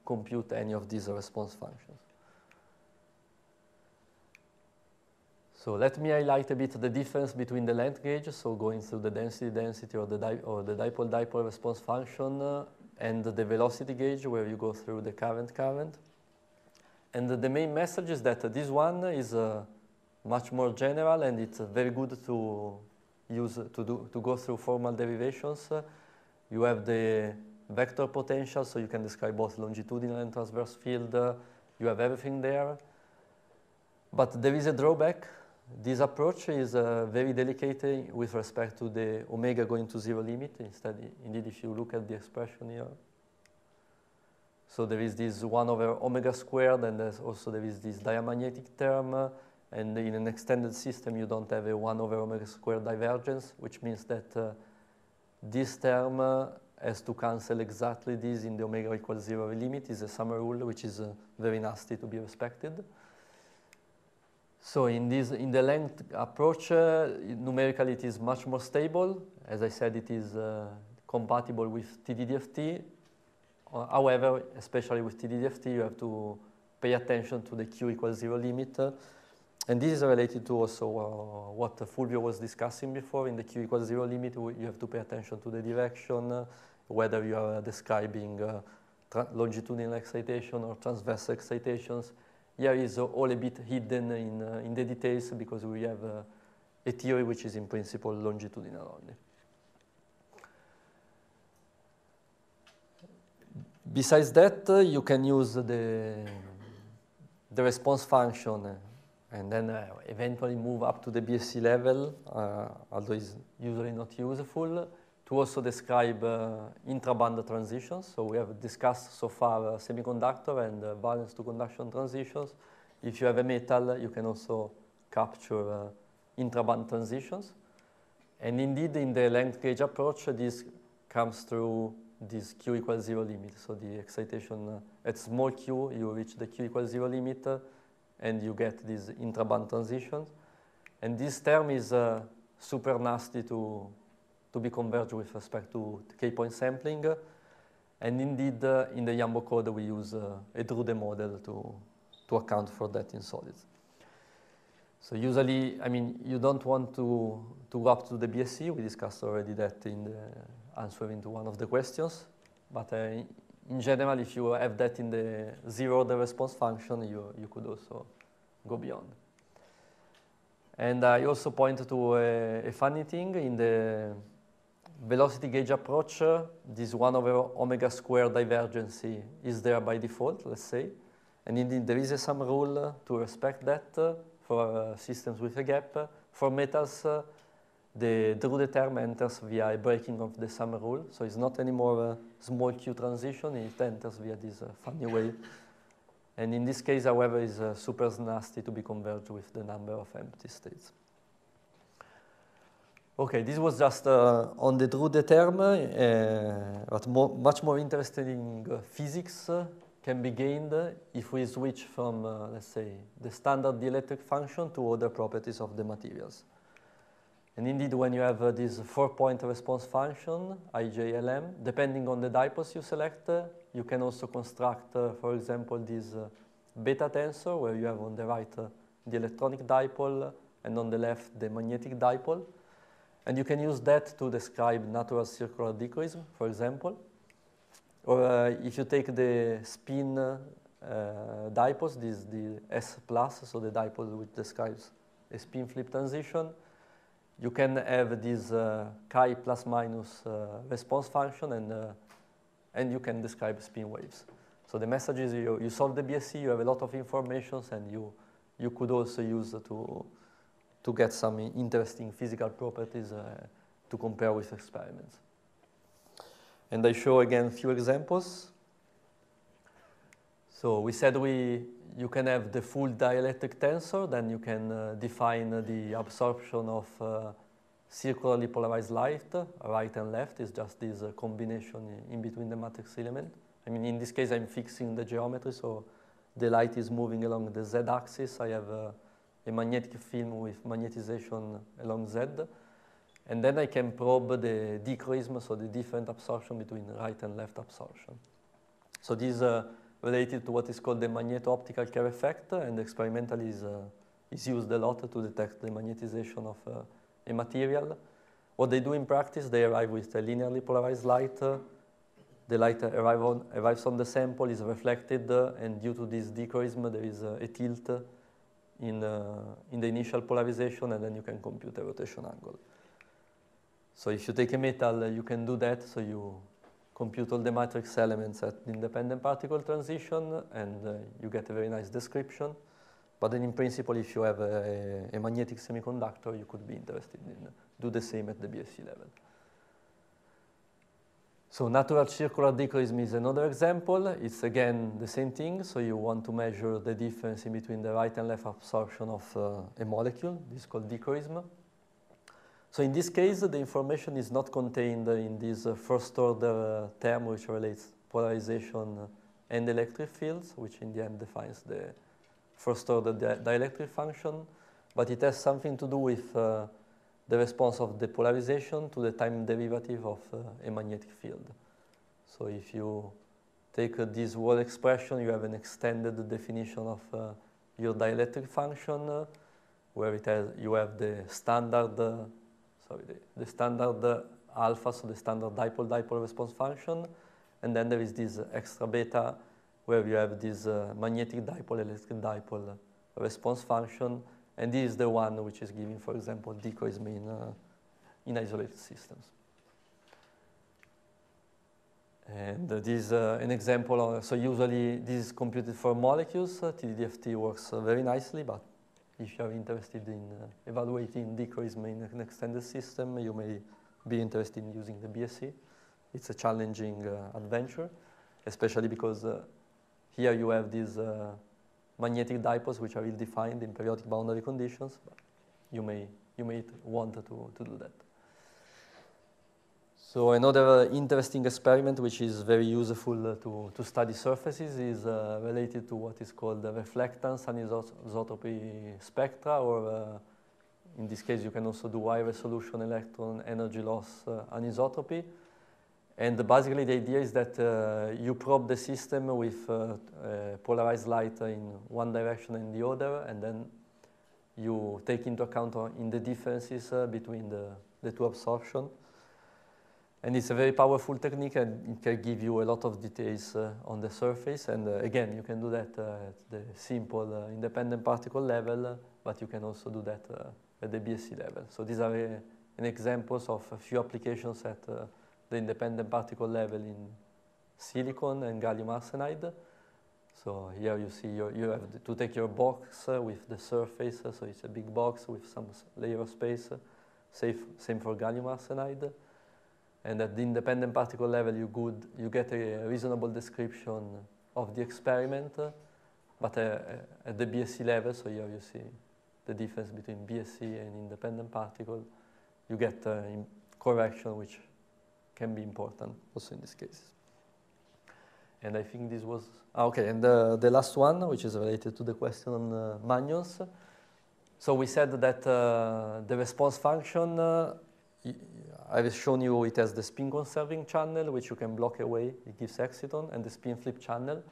compute any of these response functions. So let me highlight a bit the difference between the length gauge, so going through the density-density or the, di or the dipole-dipole response function, uh, and the velocity gauge, where you go through the current-current. And the main message is that this one is uh, much more general and it's very good to use to do to go through formal derivations. You have the vector potential, so you can describe both longitudinal and transverse field. You have everything there. But there is a drawback. This approach is uh, very delicate with respect to the omega going to zero limit. Instead, indeed, if you look at the expression here, so there is this 1 over omega squared, and also there is this diamagnetic term. And in an extended system, you don't have a 1 over omega squared divergence, which means that uh, this term uh, has to cancel exactly this in the omega equals 0 limit is a sum rule, which is uh, very nasty to be respected. So in, this, in the length approach, uh, numerically it is much more stable. As I said, it is uh, compatible with TDDFT. Uh, however, especially with TDDFT, you have to pay attention to the Q equals 0 limit and this is related to also uh, what Fulvio was discussing before. In the Q equals zero limit, you have to pay attention to the direction, uh, whether you are describing uh, longitudinal excitation or transverse excitations. Here is all a bit hidden in, uh, in the details because we have uh, a theory which is in principle longitudinal only. Besides that, uh, you can use the, the response function and then uh, eventually move up to the BSE level, uh, although it's usually not useful, to also describe uh, intraband transitions. So we have discussed so far uh, semiconductor and uh, valence to conduction transitions. If you have a metal, you can also capture uh, intraband transitions. And indeed, in the length gauge approach, this comes through this q equals zero limit. So the excitation at small q, you reach the q equals zero limit, and you get these intraband transitions. And this term is uh, super nasty to, to be converged with respect to k-point sampling. And indeed, uh, in the Yambo code, we use uh, a Drude model to, to account for that in solids. So usually, I mean, you don't want to, to go up to the BSE. We discussed already that in the answering to one of the questions. But uh, in general, if you have that in the zero order response function, you, you could also go beyond. And I also point to a, a funny thing in the velocity gauge approach, uh, this 1 over omega squared divergency is there by default, let's say. And indeed, there is some rule to respect that uh, for uh, systems with a gap. For metals, uh, the Drude term enters via a breaking of the sum rule. So it's not anymore a small q transition, it enters via this uh, funny way. And in this case, however, is uh, super nasty to be converged with the number of empty states. Okay, this was just uh, on the Drude term, uh, but more, much more interesting uh, physics uh, can be gained if we switch from, uh, let's say, the standard dielectric function to other properties of the materials. And indeed, when you have uh, this four-point response function, IJLM, depending on the dipoles you select, uh, you can also construct, uh, for example, this uh, beta tensor, where you have on the right uh, the electronic dipole and on the left the magnetic dipole. And you can use that to describe natural circular dichroism, for example. Or uh, if you take the spin dipoles, this the S plus, so the dipole which describes a spin flip transition, you can have this uh, chi plus minus uh, response function and, uh, and you can describe spin waves. So the message is you, you solve the BSE, you have a lot of information and you, you could also use to, to get some interesting physical properties uh, to compare with experiments. And I show again a few examples. So we said we, you can have the full dielectric tensor, then you can uh, define the absorption of uh, circularly polarized light, right and left is just this uh, combination in between the matrix element. I mean, in this case, I'm fixing the geometry, so the light is moving along the z-axis. I have uh, a magnetic film with magnetization along z. And then I can probe the dichroism, so the different absorption between right and left absorption. So this uh, related to what is called the magneto-optical Kerr effect, and experimentally is, uh, is used a lot to detect the magnetization of uh, a material. What they do in practice, they arrive with a linearly polarized light. Uh, the light arrive on, arrives on the sample, is reflected, uh, and due to this dichroism, there is a tilt in, uh, in the initial polarization, and then you can compute a rotation angle. So if you take a metal, you can do that, so you compute all the matrix elements at the independent particle transition, and uh, you get a very nice description. But then in principle, if you have a, a, magnetic semiconductor, you could be interested in do the same at the BSE level. So natural circular dichroism is another example. It's again the same thing. So you want to measure the difference in between the right and left absorption of uh, a molecule. This is called dichroism. So in this case, the information is not contained in this uh, first order uh, term which relates polarization and electric fields, which in the end defines the first order di dielectric function, but it has something to do with uh, the response of the polarization to the time derivative of uh, a magnetic field. So if you take uh, this whole expression, you have an extended definition of uh, your dielectric function, where it has, you have the standard sorry, the, the standard uh, alpha, so the standard dipole-dipole response function. And then there is this extra beta where you have this uh, magnetic dipole, electric dipole response function. And this is the one which is giving, for example, dichroism in, uh, in isolated systems. And uh, this is uh, an example, of, so usually this is computed for molecules. Uh, TDDFT works uh, very nicely, but if you are interested in uh, evaluating dichroism in an extended system, you may be interested in using the BSE. It's a challenging uh, adventure, especially because uh, here you have these magnetic dipoles which are ill-defined in periodic boundary conditions. You may, you may want to, to do that. So another interesting experiment which is very useful uh, to, to study surfaces is uh, related to what is called the reflectance anisotropy spectra, or uh, in this case you can also do high resolution electron energy loss uh, anisotropy. And basically the idea is that uh, you probe the system with uh, polarized light in one direction and the other, and then you take into account in the differences between the, the two absorptions. And it's a very powerful technique and it can give you a lot of details uh, on the surface. And uh, again, you can do that uh, at the simple uh, independent particle level, but you can also do that uh, at the BSE level. So these are uh, an examples of a few applications at the independent particle level in silicon and gallium arsenide. So here you see your, you have to take your box with the surface, so it's a big box with some layer of space safe, same for gallium arsenide. And at the independent particle level, you, good, you get a reasonable description of the experiment, but at the BSE level, so here you see the difference between BSE and independent particle, you get uh, correction which can be important also in this case. And I think this was, ah, okay, and the, the last one, which is related to the question on uh, magnons. So we said that uh, the response function, uh, I've shown you it has the spin conserving channel, which you can block away, it gives exciton, and the spin flip channel.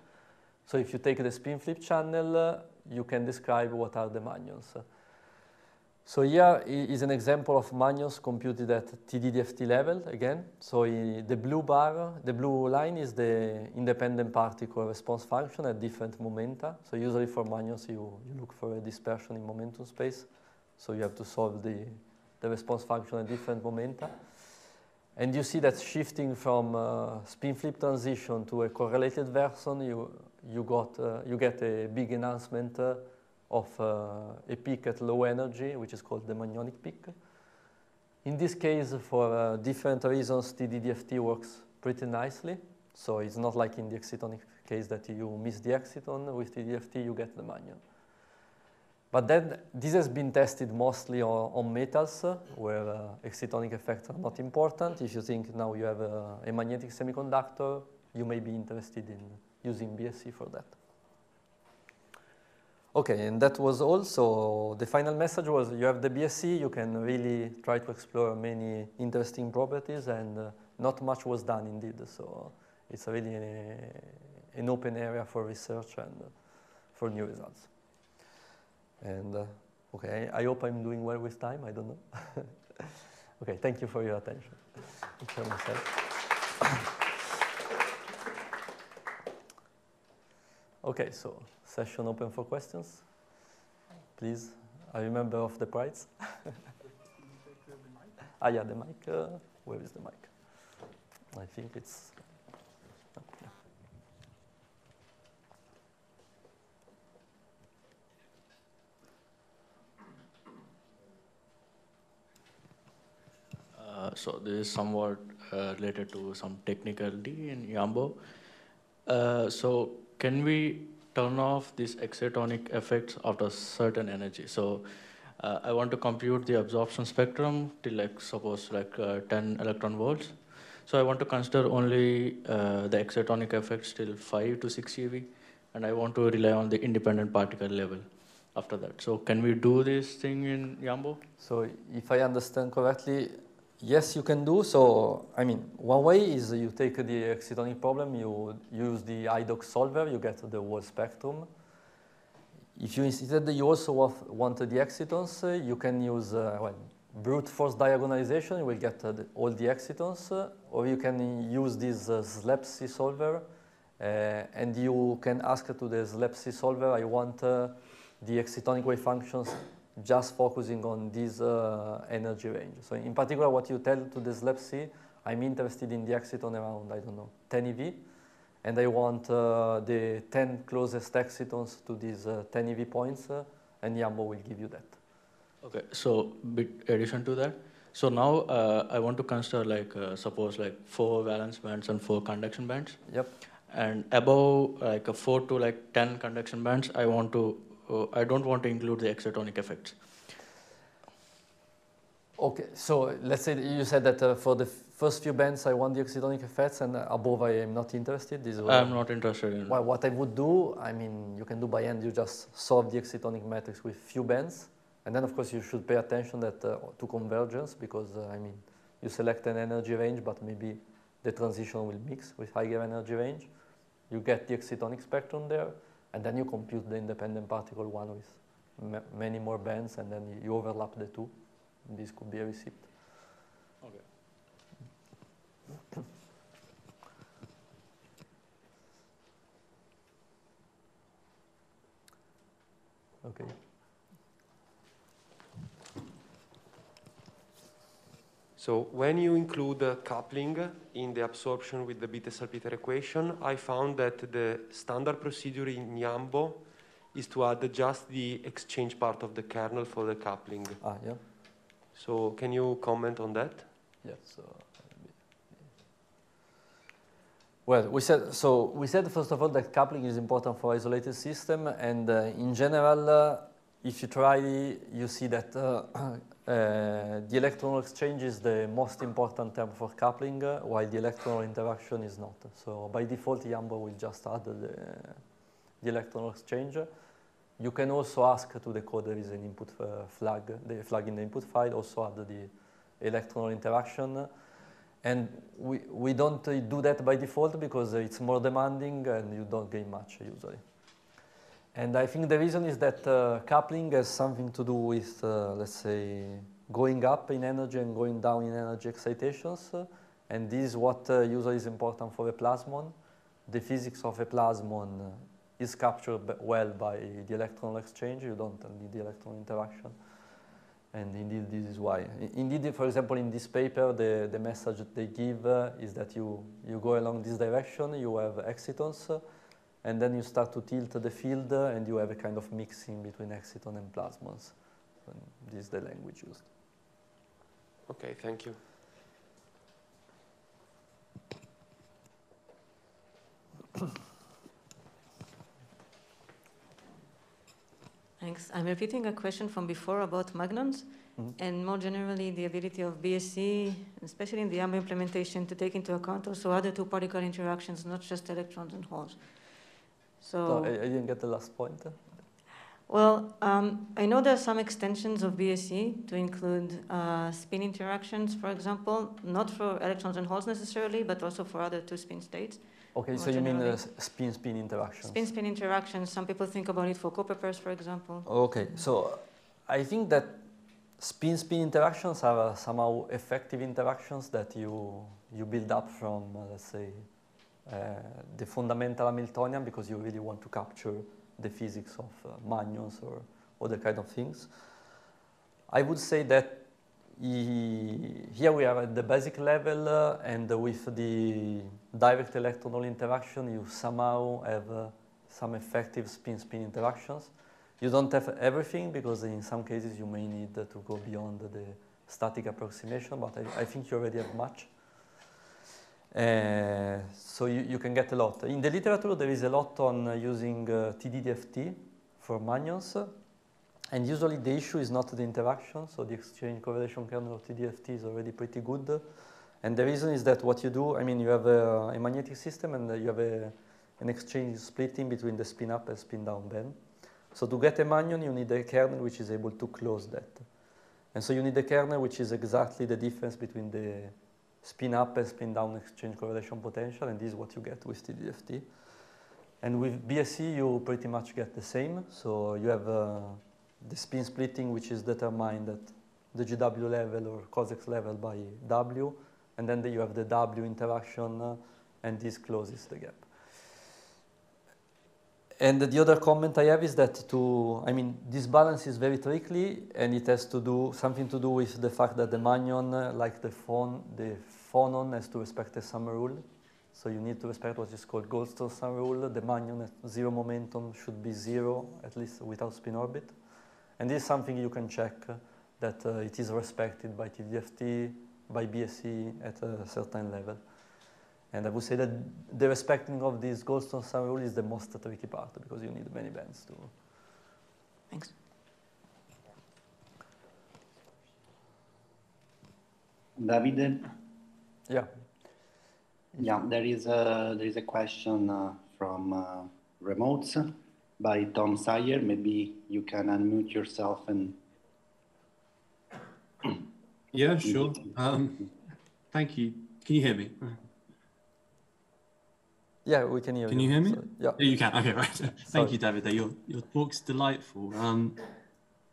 So if you take the spin flip channel, uh, you can describe what are the magnons. So here is an example of magnons computed at TDDFT level again. So the blue bar, the blue line is the independent particle response function at different momenta. So usually for magnons you, you look for a dispersion in momentum space. So you have to solve the, the response function at different momenta. And you see that shifting from uh, spin flip transition to a correlated version, you, you, got, uh, you get a big enhancement uh, of uh, a peak at low energy, which is called the magnonic peak. In this case, for uh, different reasons, TDDFT works pretty nicely. So it's not like in the excitonic case that you miss the exciton. With TDDFT, you get the magnon. But then this has been tested mostly on, on metals, where uh, excitonic effects are not important. If you think now you have a, a magnetic semiconductor, you may be interested in using BSE for that. Okay, and that was all. So the final message was you have the BSE, you can really try to explore many interesting properties, and uh, not much was done indeed. So it's really a, an open area for research and uh, for new results. And uh, okay, I hope I'm doing well with time. I don't know. okay, thank you for your attention. okay, so session open for questions. Please, I remember of the prize. ah, yeah, the mic. Uh, where is the mic? I think it's. So this is somewhat uh, related to some technicality in Yambo. Uh, so can we turn off these excitonic effects after certain energy. So uh, I want to compute the absorption spectrum till like suppose like uh, 10 electron volts. So I want to consider only uh, the excitonic effects till 5 to 6 eV and I want to rely on the independent particle level after that. So can we do this thing in Yambo? So if I understand correctly, Yes, you can do. So, I mean, one way is you take the excitonic problem, you use the Haydock solver, you get the whole spectrum. If you instead you also want the excitons, uh, you can use uh, well, brute force diagonalization, you will get uh, the, all the excitons, uh, or you can use this uh, SLEPc solver, uh, and you can ask to the SLEPc solver, I want the excitonic wave functions just focusing on this uh, energy range. So in particular, what you tell to the SLEPc, I'm interested in the exciton around, I don't know, 10 EV, and I want uh, the 10 closest excitons to these uh, 10 EV points, uh, and Yambo will give you that. Okay, so bit addition to that. So now uh, I want to consider like, uh, suppose like four valence bands and four conduction bands. Yep. And above like a four to like 10 conduction bands, I want to I don't want to include the excitonic effects. Okay, so let's say you said that uh, for the first few bands I want the excitonic effects and above I am not interested. This I'm not interested in. Well, what I would do, I mean, you can do by hand, you just solve the excitonic matrix with few bands. And then, of course, you should pay attention that uh, to convergence because, uh, I mean, you select an energy range, but maybe the transition will mix with higher energy range. You get the excitonic spectrum there. And then you compute the independent particle one with many more bands, and then you overlap the two. This could be a receipt. Okay. okay. So when you include uh, coupling in the absorption with the Bethe-Salpeter equation, I found that the standard procedure in Yambo is to add just the exchange part of the kernel for the coupling. Ah, yeah. So can you comment on that? Yes. well, we said so. We said first of all that coupling is important for isolated system, and uh, in general, uh, if you try, you see that uh, the electron exchange is the most important term for coupling, uh, while the electron interaction is not. So by default, Yambo will just add the, the electron exchange. You can also ask to the code there is an input uh, flag, the flag in the input file, also add the electron interaction. And we, we don't uh, do that by default because it's more demanding and you don't gain much usually. And I think the reason is that uh, coupling has something to do with, uh, let's say, going up in energy and going down in energy excitations. and this is what uh, usually is important for a plasmon. The physics of a plasmon is captured well by the electron exchange. You don't need the electron interaction. And indeed, this is why. Indeed, for example, in this paper, the, the message that they give uh, is that you, you go along this direction, you have excitons, uh, and then you start to tilt the field, uh, and you have a kind of mixing between exciton and plasmons. And this is the language used. Okay, thank you. Thanks. I'm repeating a question from before about magnons mm-hmm. and more generally the ability of BSE, especially in the Yambo implementation, to take into account also other two particle interactions, not just electrons and holes. So, I, I didn't get the last point. Well, um, I know there are some extensions of BSE to include uh, spin interactions, for example, not for electrons and holes necessarily, but also for other two spin states. Okay, so you mean uh, spin-spin interactions? Spin-spin interactions. Some people think about it for Cooper pairs, for example. Okay, so I think that spin-spin interactions are uh, somehow effective interactions that you you build up from, uh, let's say, the fundamental Hamiltonian because you really want to capture the physics of uh, magnons or other kind of things. I would say that here we are at the basic level uh, and with the direct electron interaction you somehow have uh, some effective spin-spin interactions. You don't have everything because in some cases you may need to go beyond the static approximation, but I, I think you already have much. Uh, so you, you, can get a lot. In the literature there is a lot on uh, using uh, TDDFT for magnons. And usually the issue is not the interaction, so the exchange correlation kernel of TDFT is already pretty good. And the reason is that what you do, I mean, you have a, a magnetic system and you have a, an exchange splitting between the spin up and spin down band. So to get a magnon, you need a kernel which is able to close that. And so you need a kernel which is exactly the difference between the spin up and spin down exchange correlation potential, and this is what you get with TDFT. And with BSE, you pretty much get the same. So you have uh, the spin splitting, which is determined at the GW level or cos level by W, and then you have the W interaction, uh, and this closes the gap. And the other comment I have is that to, I mean, this balance is very tricky, and it has to do something to do with the fact that the magnon, uh, like the phone, the phonon has to respect the sum rule. So you need to respect what is called Goldstone sum rule. The magnon at zero momentum should be zero, at least without spin orbit. And this is something you can check that uh, it is respected by TDFT, by BSE at a certain level. And I would say that the respecting of this Goldstone sum rule is the most tricky part because you need many bands to. Thanks. Davide? Yeah. Yeah, there is a, there is a question uh, from uh, remotes by Tom Sayer. Maybe you can unmute yourself and. yeah, sure. Um, thank you. Can you hear me? Yeah, we can hear can you. Can you hear me? So, yeah. You can. Okay, right. Thank you, David. Your your talk's delightful. Um,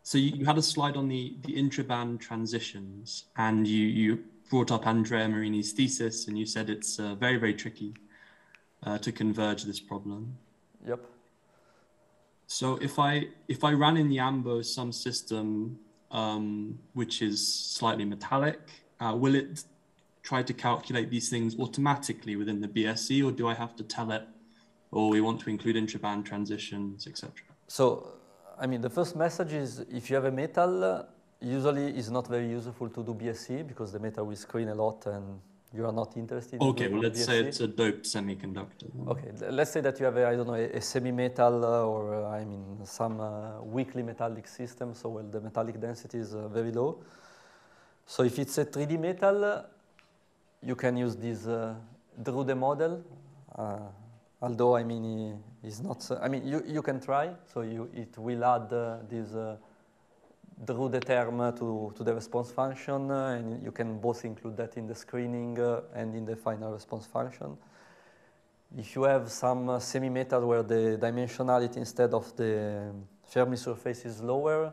so you, you, had a slide on the the intraband transitions, and you you brought up Andrea Marini's thesis, and you said it's uh, very very tricky uh, to converge this problem. Yep. So if I if I ran in Yambo some system um, which is slightly metallic, uh, will it try to calculate these things automatically within the BSE, or do I have to tell it, or oh, we want to include intraband transitions, etc.? So, I mean, the first message is if you have a metal, usually it's not very useful to do BSE because the metal will screen a lot and you are not interested. Okay, in well, let's BSE. say it's a doped semiconductor. Okay, let's say that you have, a, I don't know, a, a semi-metal uh, or, uh, I mean, some uh, weakly metallic system, so well, the metallic density is uh, very low. So if it's a 3D metal, uh, you can use this uh, Drude model, uh, although, I mean, it's not, I mean, you, you can try, so you, it will add uh, this uh, the term to, to the response function, uh, and you can both include that in the screening uh, and in the final response function. If you have some uh, semi-metal where the dimensionality instead of the Fermi surface is lower,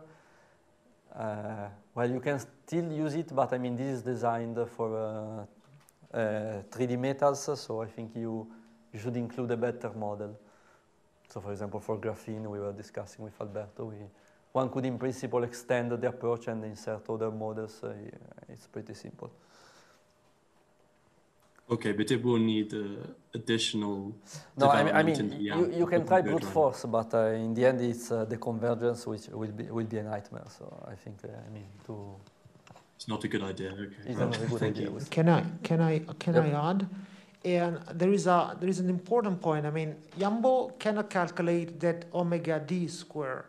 uh, well, you can still use it, but I mean, this is designed for uh, uh, 3D metals, so I think you, you should include a better model. So, for example, for graphene, we were discussing with Alberto, we, one could in principle extend the approach and insert other models. Uh, it's pretty simple. Okay, but it will need uh, additional No, I mean, I development mean into the you, you can try before brute force, but uh, in the end, it's uh, the convergence which will be will be a nightmare. So I think, uh, I mean, to It's not a good idea. Okay. it's not a good Thank idea. you. Can I, can I, can Yep. I add? And there is a, there is an important point. I mean, Yambo cannot calculate that omega d square.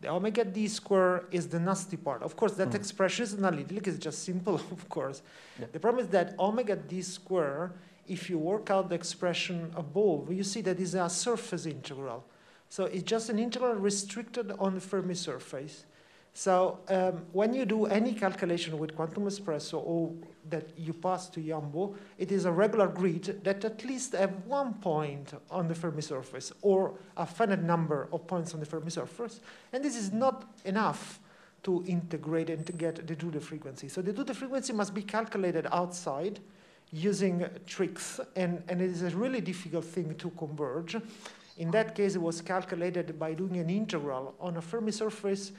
The omega d square is the nasty part. Of course, that Mhm. expression is analytic, it's just simple, of course. Yeah. The problem is that omega d square, if you work out the expression above, you see that is a surface integral. So it's just an integral restricted on the Fermi surface. So um, when you do any calculation with quantum espresso or that you pass to Yambo, it is a regular grid that at least have one point on the Fermi surface or a finite number of points on the Fermi surface. And this is not enough to integrate and to get the Drude frequency. So the Drude frequency must be calculated outside using tricks, and, and it is a really difficult thing to converge. In that case, it was calculated by doing an integral on a Fermi surface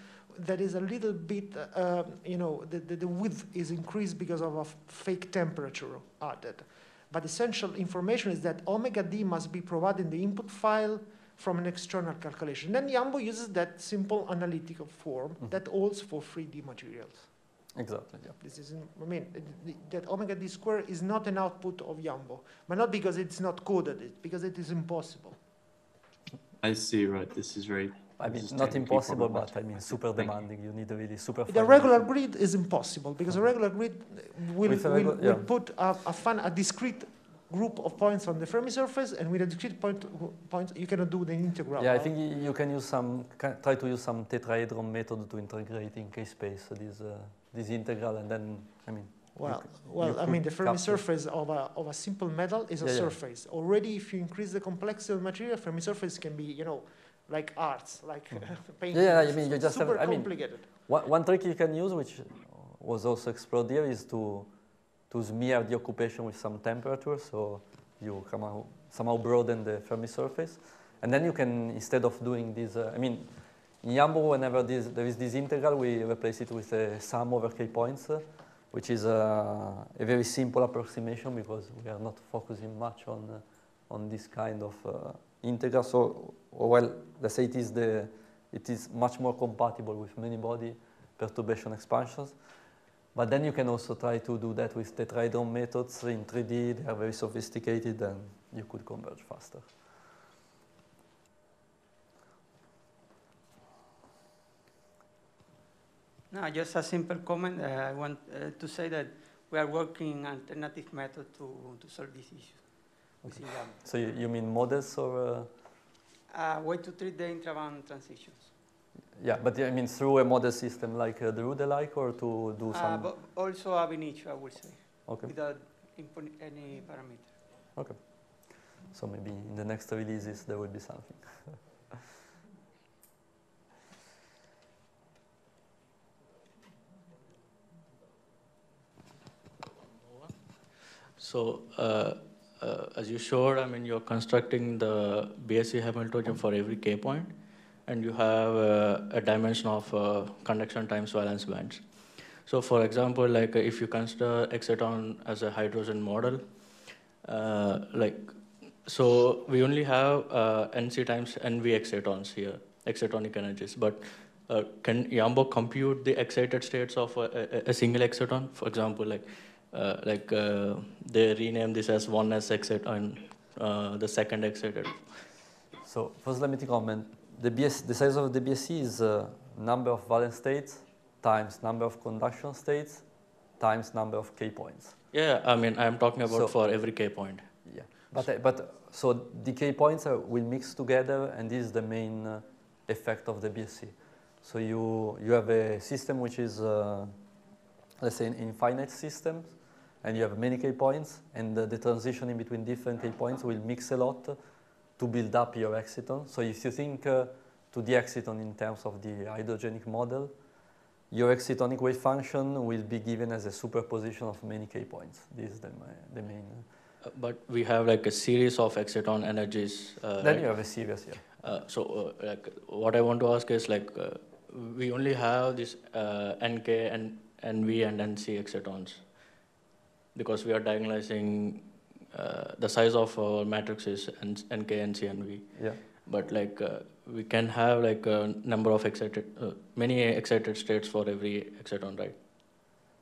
that is a little bit, uh, you know, the, the, the width is increased because of a fake temperature added. But essential information is that omega d must be provided in the input file from an external calculation. Then Yambo uses that simple analytical form Mhm. that holds for 3D materials. Exactly. Yeah. This is, I mean, that omega d square is not an output of Yambo, but not because it's not coded, it's because it is impossible. I see. Right. This is very. I mean, not impossible, but I mean, super demanding. You need a really super. The regular grid is impossible because a regular grid will, a will, regu- will yeah. put a, a, fun, a discrete group of points on the Fermi surface, and with a discrete point, points, you cannot do the integral. Yeah, I think you can use some ca- try to use some tetrahedron method to integrate in k-space uh, this uh, this integral, and then I mean. Well, c- well, you I mean, the Fermi capture- surface of a, of a simple metal is a Yeah, yeah. surface. Already, if you increase the complexity of the material, Fermi surface can be, you know, like arts, like painting. Yeah, I mean, you just have- super I mean, complicated. One, one trick you can use, which was also explored here, is to to smear the occupation with some temperature, so you somehow somehow broaden the Fermi surface, and then you can instead of doing this, uh, I mean, in Yambo, whenever this, there is this integral, we replace it with a sum over k points, uh, which is uh, a very simple approximation because we are not focusing much on uh, on this kind of uh, integral. So, well, let's say it is the it is much more compatible with many body perturbation expansions. But then you can also try to do that with tetrahedron methods in 3D. They are very sophisticated and you could converge faster. No, just a simple comment. Uh, I want uh, to say that we are working alternative method to, to solve this issue. Java. So you, you mean models or? Uh, Uh, way to treat the intraband transitions. yeah, but I mean through a model system like uh, the Drude-like or to do Uh, some? but also ab initio, I would say, okay, without input any parameter. okay. So maybe in the next releases there will be something. So, uh, uh, as you showed, I mean, you're constructing the BSE Hamiltonian for every k point, and you have uh, a dimension of uh, conduction times valence bands. So, for example, like if you consider exciton as a hydrogen model, uh, like so we only have uh, NC times NV excitons here, excitonic energies, but uh, can Yambo compute the excited states of a, a, a single exciton? For example, like like uh, they rename this as one s exciton, uh, the second excited. So first, let me comment. The, BS, the size of the BSE is uh, number of valence states times number of conduction states times number of k points. Yeah, I mean I'm talking about So- for every k point. Yeah, but, uh, but so the k points are, will mix together, and this is the main uh, effect of the BSE. So you, you have a system which is, uh, let's say, an infinite system, and you have many k points, and the, the transition in between different k points will mix a lot to build up your exciton. So if you think uh, to the exciton in terms of the hydrogenic model, your excitonic wave function will be given as a superposition of many k points. This is the, the main. Uh, but we have like a series of exciton energies. Uh, Then right? you have a series, yeah. Uh, so, uh, like, what I want to ask is like, uh, we only have this uh, NK and NV and NC excitons because we are diagonalizing uh, the size of our matrix is N- NK, NC, NV. Yeah. But like, uh, we can have like a number of excited, uh, many excited states for every exciton, right?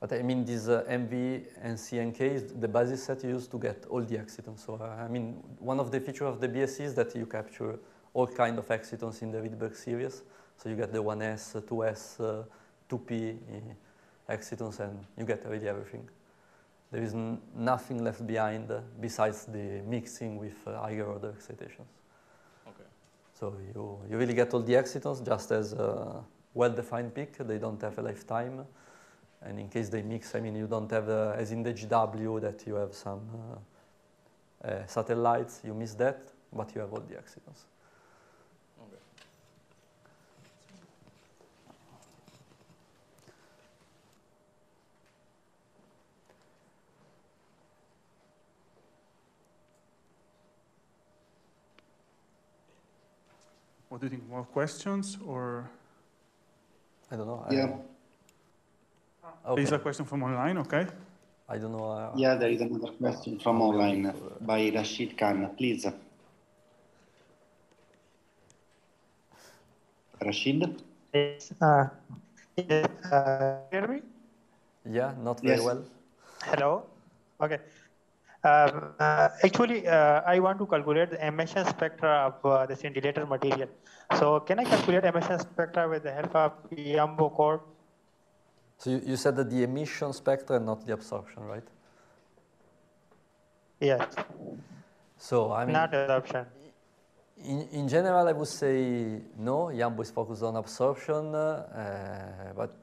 But I mean, this uh, MV and CNK is the basis set used to get all the excitons. So uh, I mean, one of the features of the BSE is that you capture all kind of excitons in the Rydberg series. So you get the 1s, 2s, uh, 2p uh, excitons, and you get really everything. There is n- nothing left behind uh, besides the mixing with uh, higher order excitations. Okay. So you, you really get all the excitons just as a well-defined peak. They don't have a lifetime. And in case they mix, I mean, you don't have, uh, as in the GW, that you have some uh, uh, satellites, you miss that, but you have all the excitons. Okay. What do you think? More questions or I don't know. I, Yeah, Okay. is a question from online? Okay. I don't know. Uh, yeah, there is another question from online by Rashid Khan. Please. Rashid? Yes. Uh, yes, uh, hear me? Yeah, not very Yes. well. Hello. Okay. Um, uh, actually, uh, I want to calculate the emission spectra of uh, the scintillator material. So, can I calculate emission spectra with the help of Yambo code? So you, you said that the emission spectra and not the absorption, right? Yes. So I mean, not adoption. In, in general, I would say no. Yambo is focused on absorption, uh, but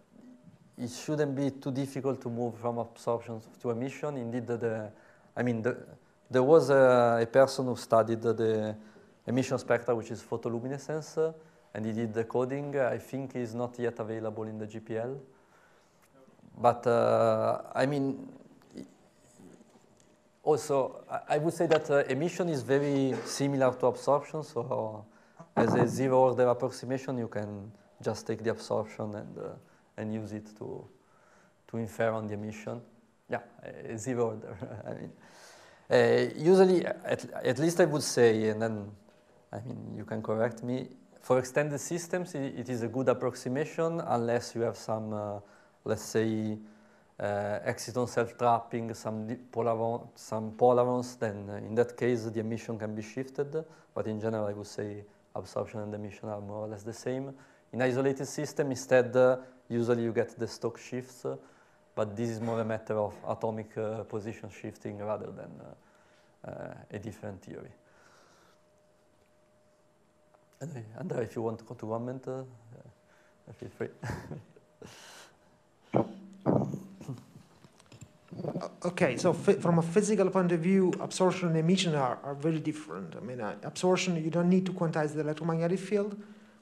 it shouldn't be too difficult to move from absorption to emission. Indeed, the, the I mean, the, there was a, a person who studied the, emission spectra, which is photoluminescence, and he did the coding. I think is not yet available in the GPL. But uh, I mean, also, I- I would say that uh, emission is very similar to absorption. So, as a zero order approximation, you can just take the absorption and uh, and use it to to infer on the emission. Yeah, a zero order. I mean, uh, usually, at, at least I would say, and then, I mean, you can correct me. For extended systems, i it is a good approximation unless you have some, uh, let's say, uh, exciton self-trapping, some di- polaron, some polarons, then uh, in that case the emission can be shifted. But in general, I would say absorption and emission are more or less the same. In isolated system, instead, uh, usually you get the Stokes shifts, uh, but this is more a matter of atomic uh, position shifting rather than uh, uh, a different theory. Andrea, if you want to comment, uh, uh, feel free. Okay, so from a physical point of view, absorption and emission are, are very different. I mean, uh, absorption, you don't need to quantize the electromagnetic field.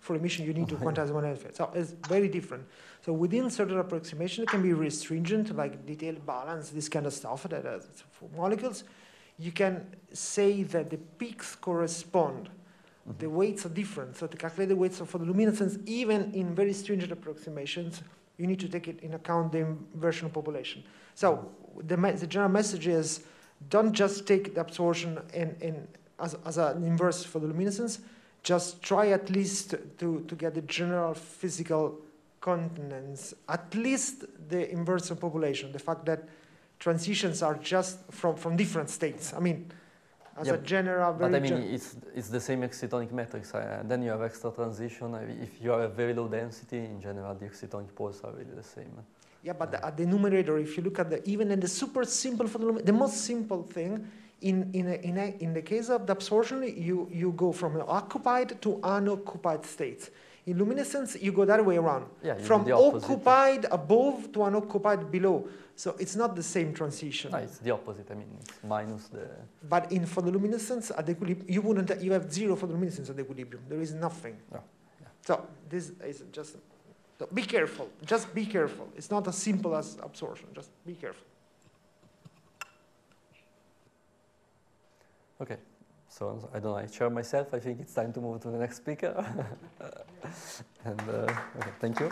For emission, you need to quantize magnetic field. So it's very different. So within certain approximation, it can be very stringent, like detailed balance, this kind of stuff that uh, for molecules. You can say that the peaks correspond. The weights are different. So to calculate the weights for the luminescence, even in very stringent approximations, you need to take it in account the inversion of population. So the, the general message is don't just take the absorption in, in as, as an inverse for the luminescence, just try at least to, to get the general physical continents, at least the inverse population, the fact that transitions are just from, from different states. I mean, as a general, But I mean, gen- it's, it's the same excitonic matrix. Uh, then you have extra transition. Uh, If you have a very low density, in general, the excitonic poles are really the same. Yeah, but the, at the numerator, if you look at the even in the super simple the most simple thing, in in a, in, a, in the case of the absorption, you you go from occupied to unoccupied states. In luminescence, you go that way around, Yeah, from occupied above to unoccupied below. So it's not the same transition. No, it's the opposite. I mean, it's minus the. But in photoluminescence at the equilibrium, you wouldn't. You have zero photoluminescence at equilibrium. There is nothing. No, yeah. So this is just. So be careful. Just be careful. It's not as simple as absorption. Just be careful. Okay. So I don't know. I chair myself. I think it's time to move to the next speaker. and uh, okay, thank you.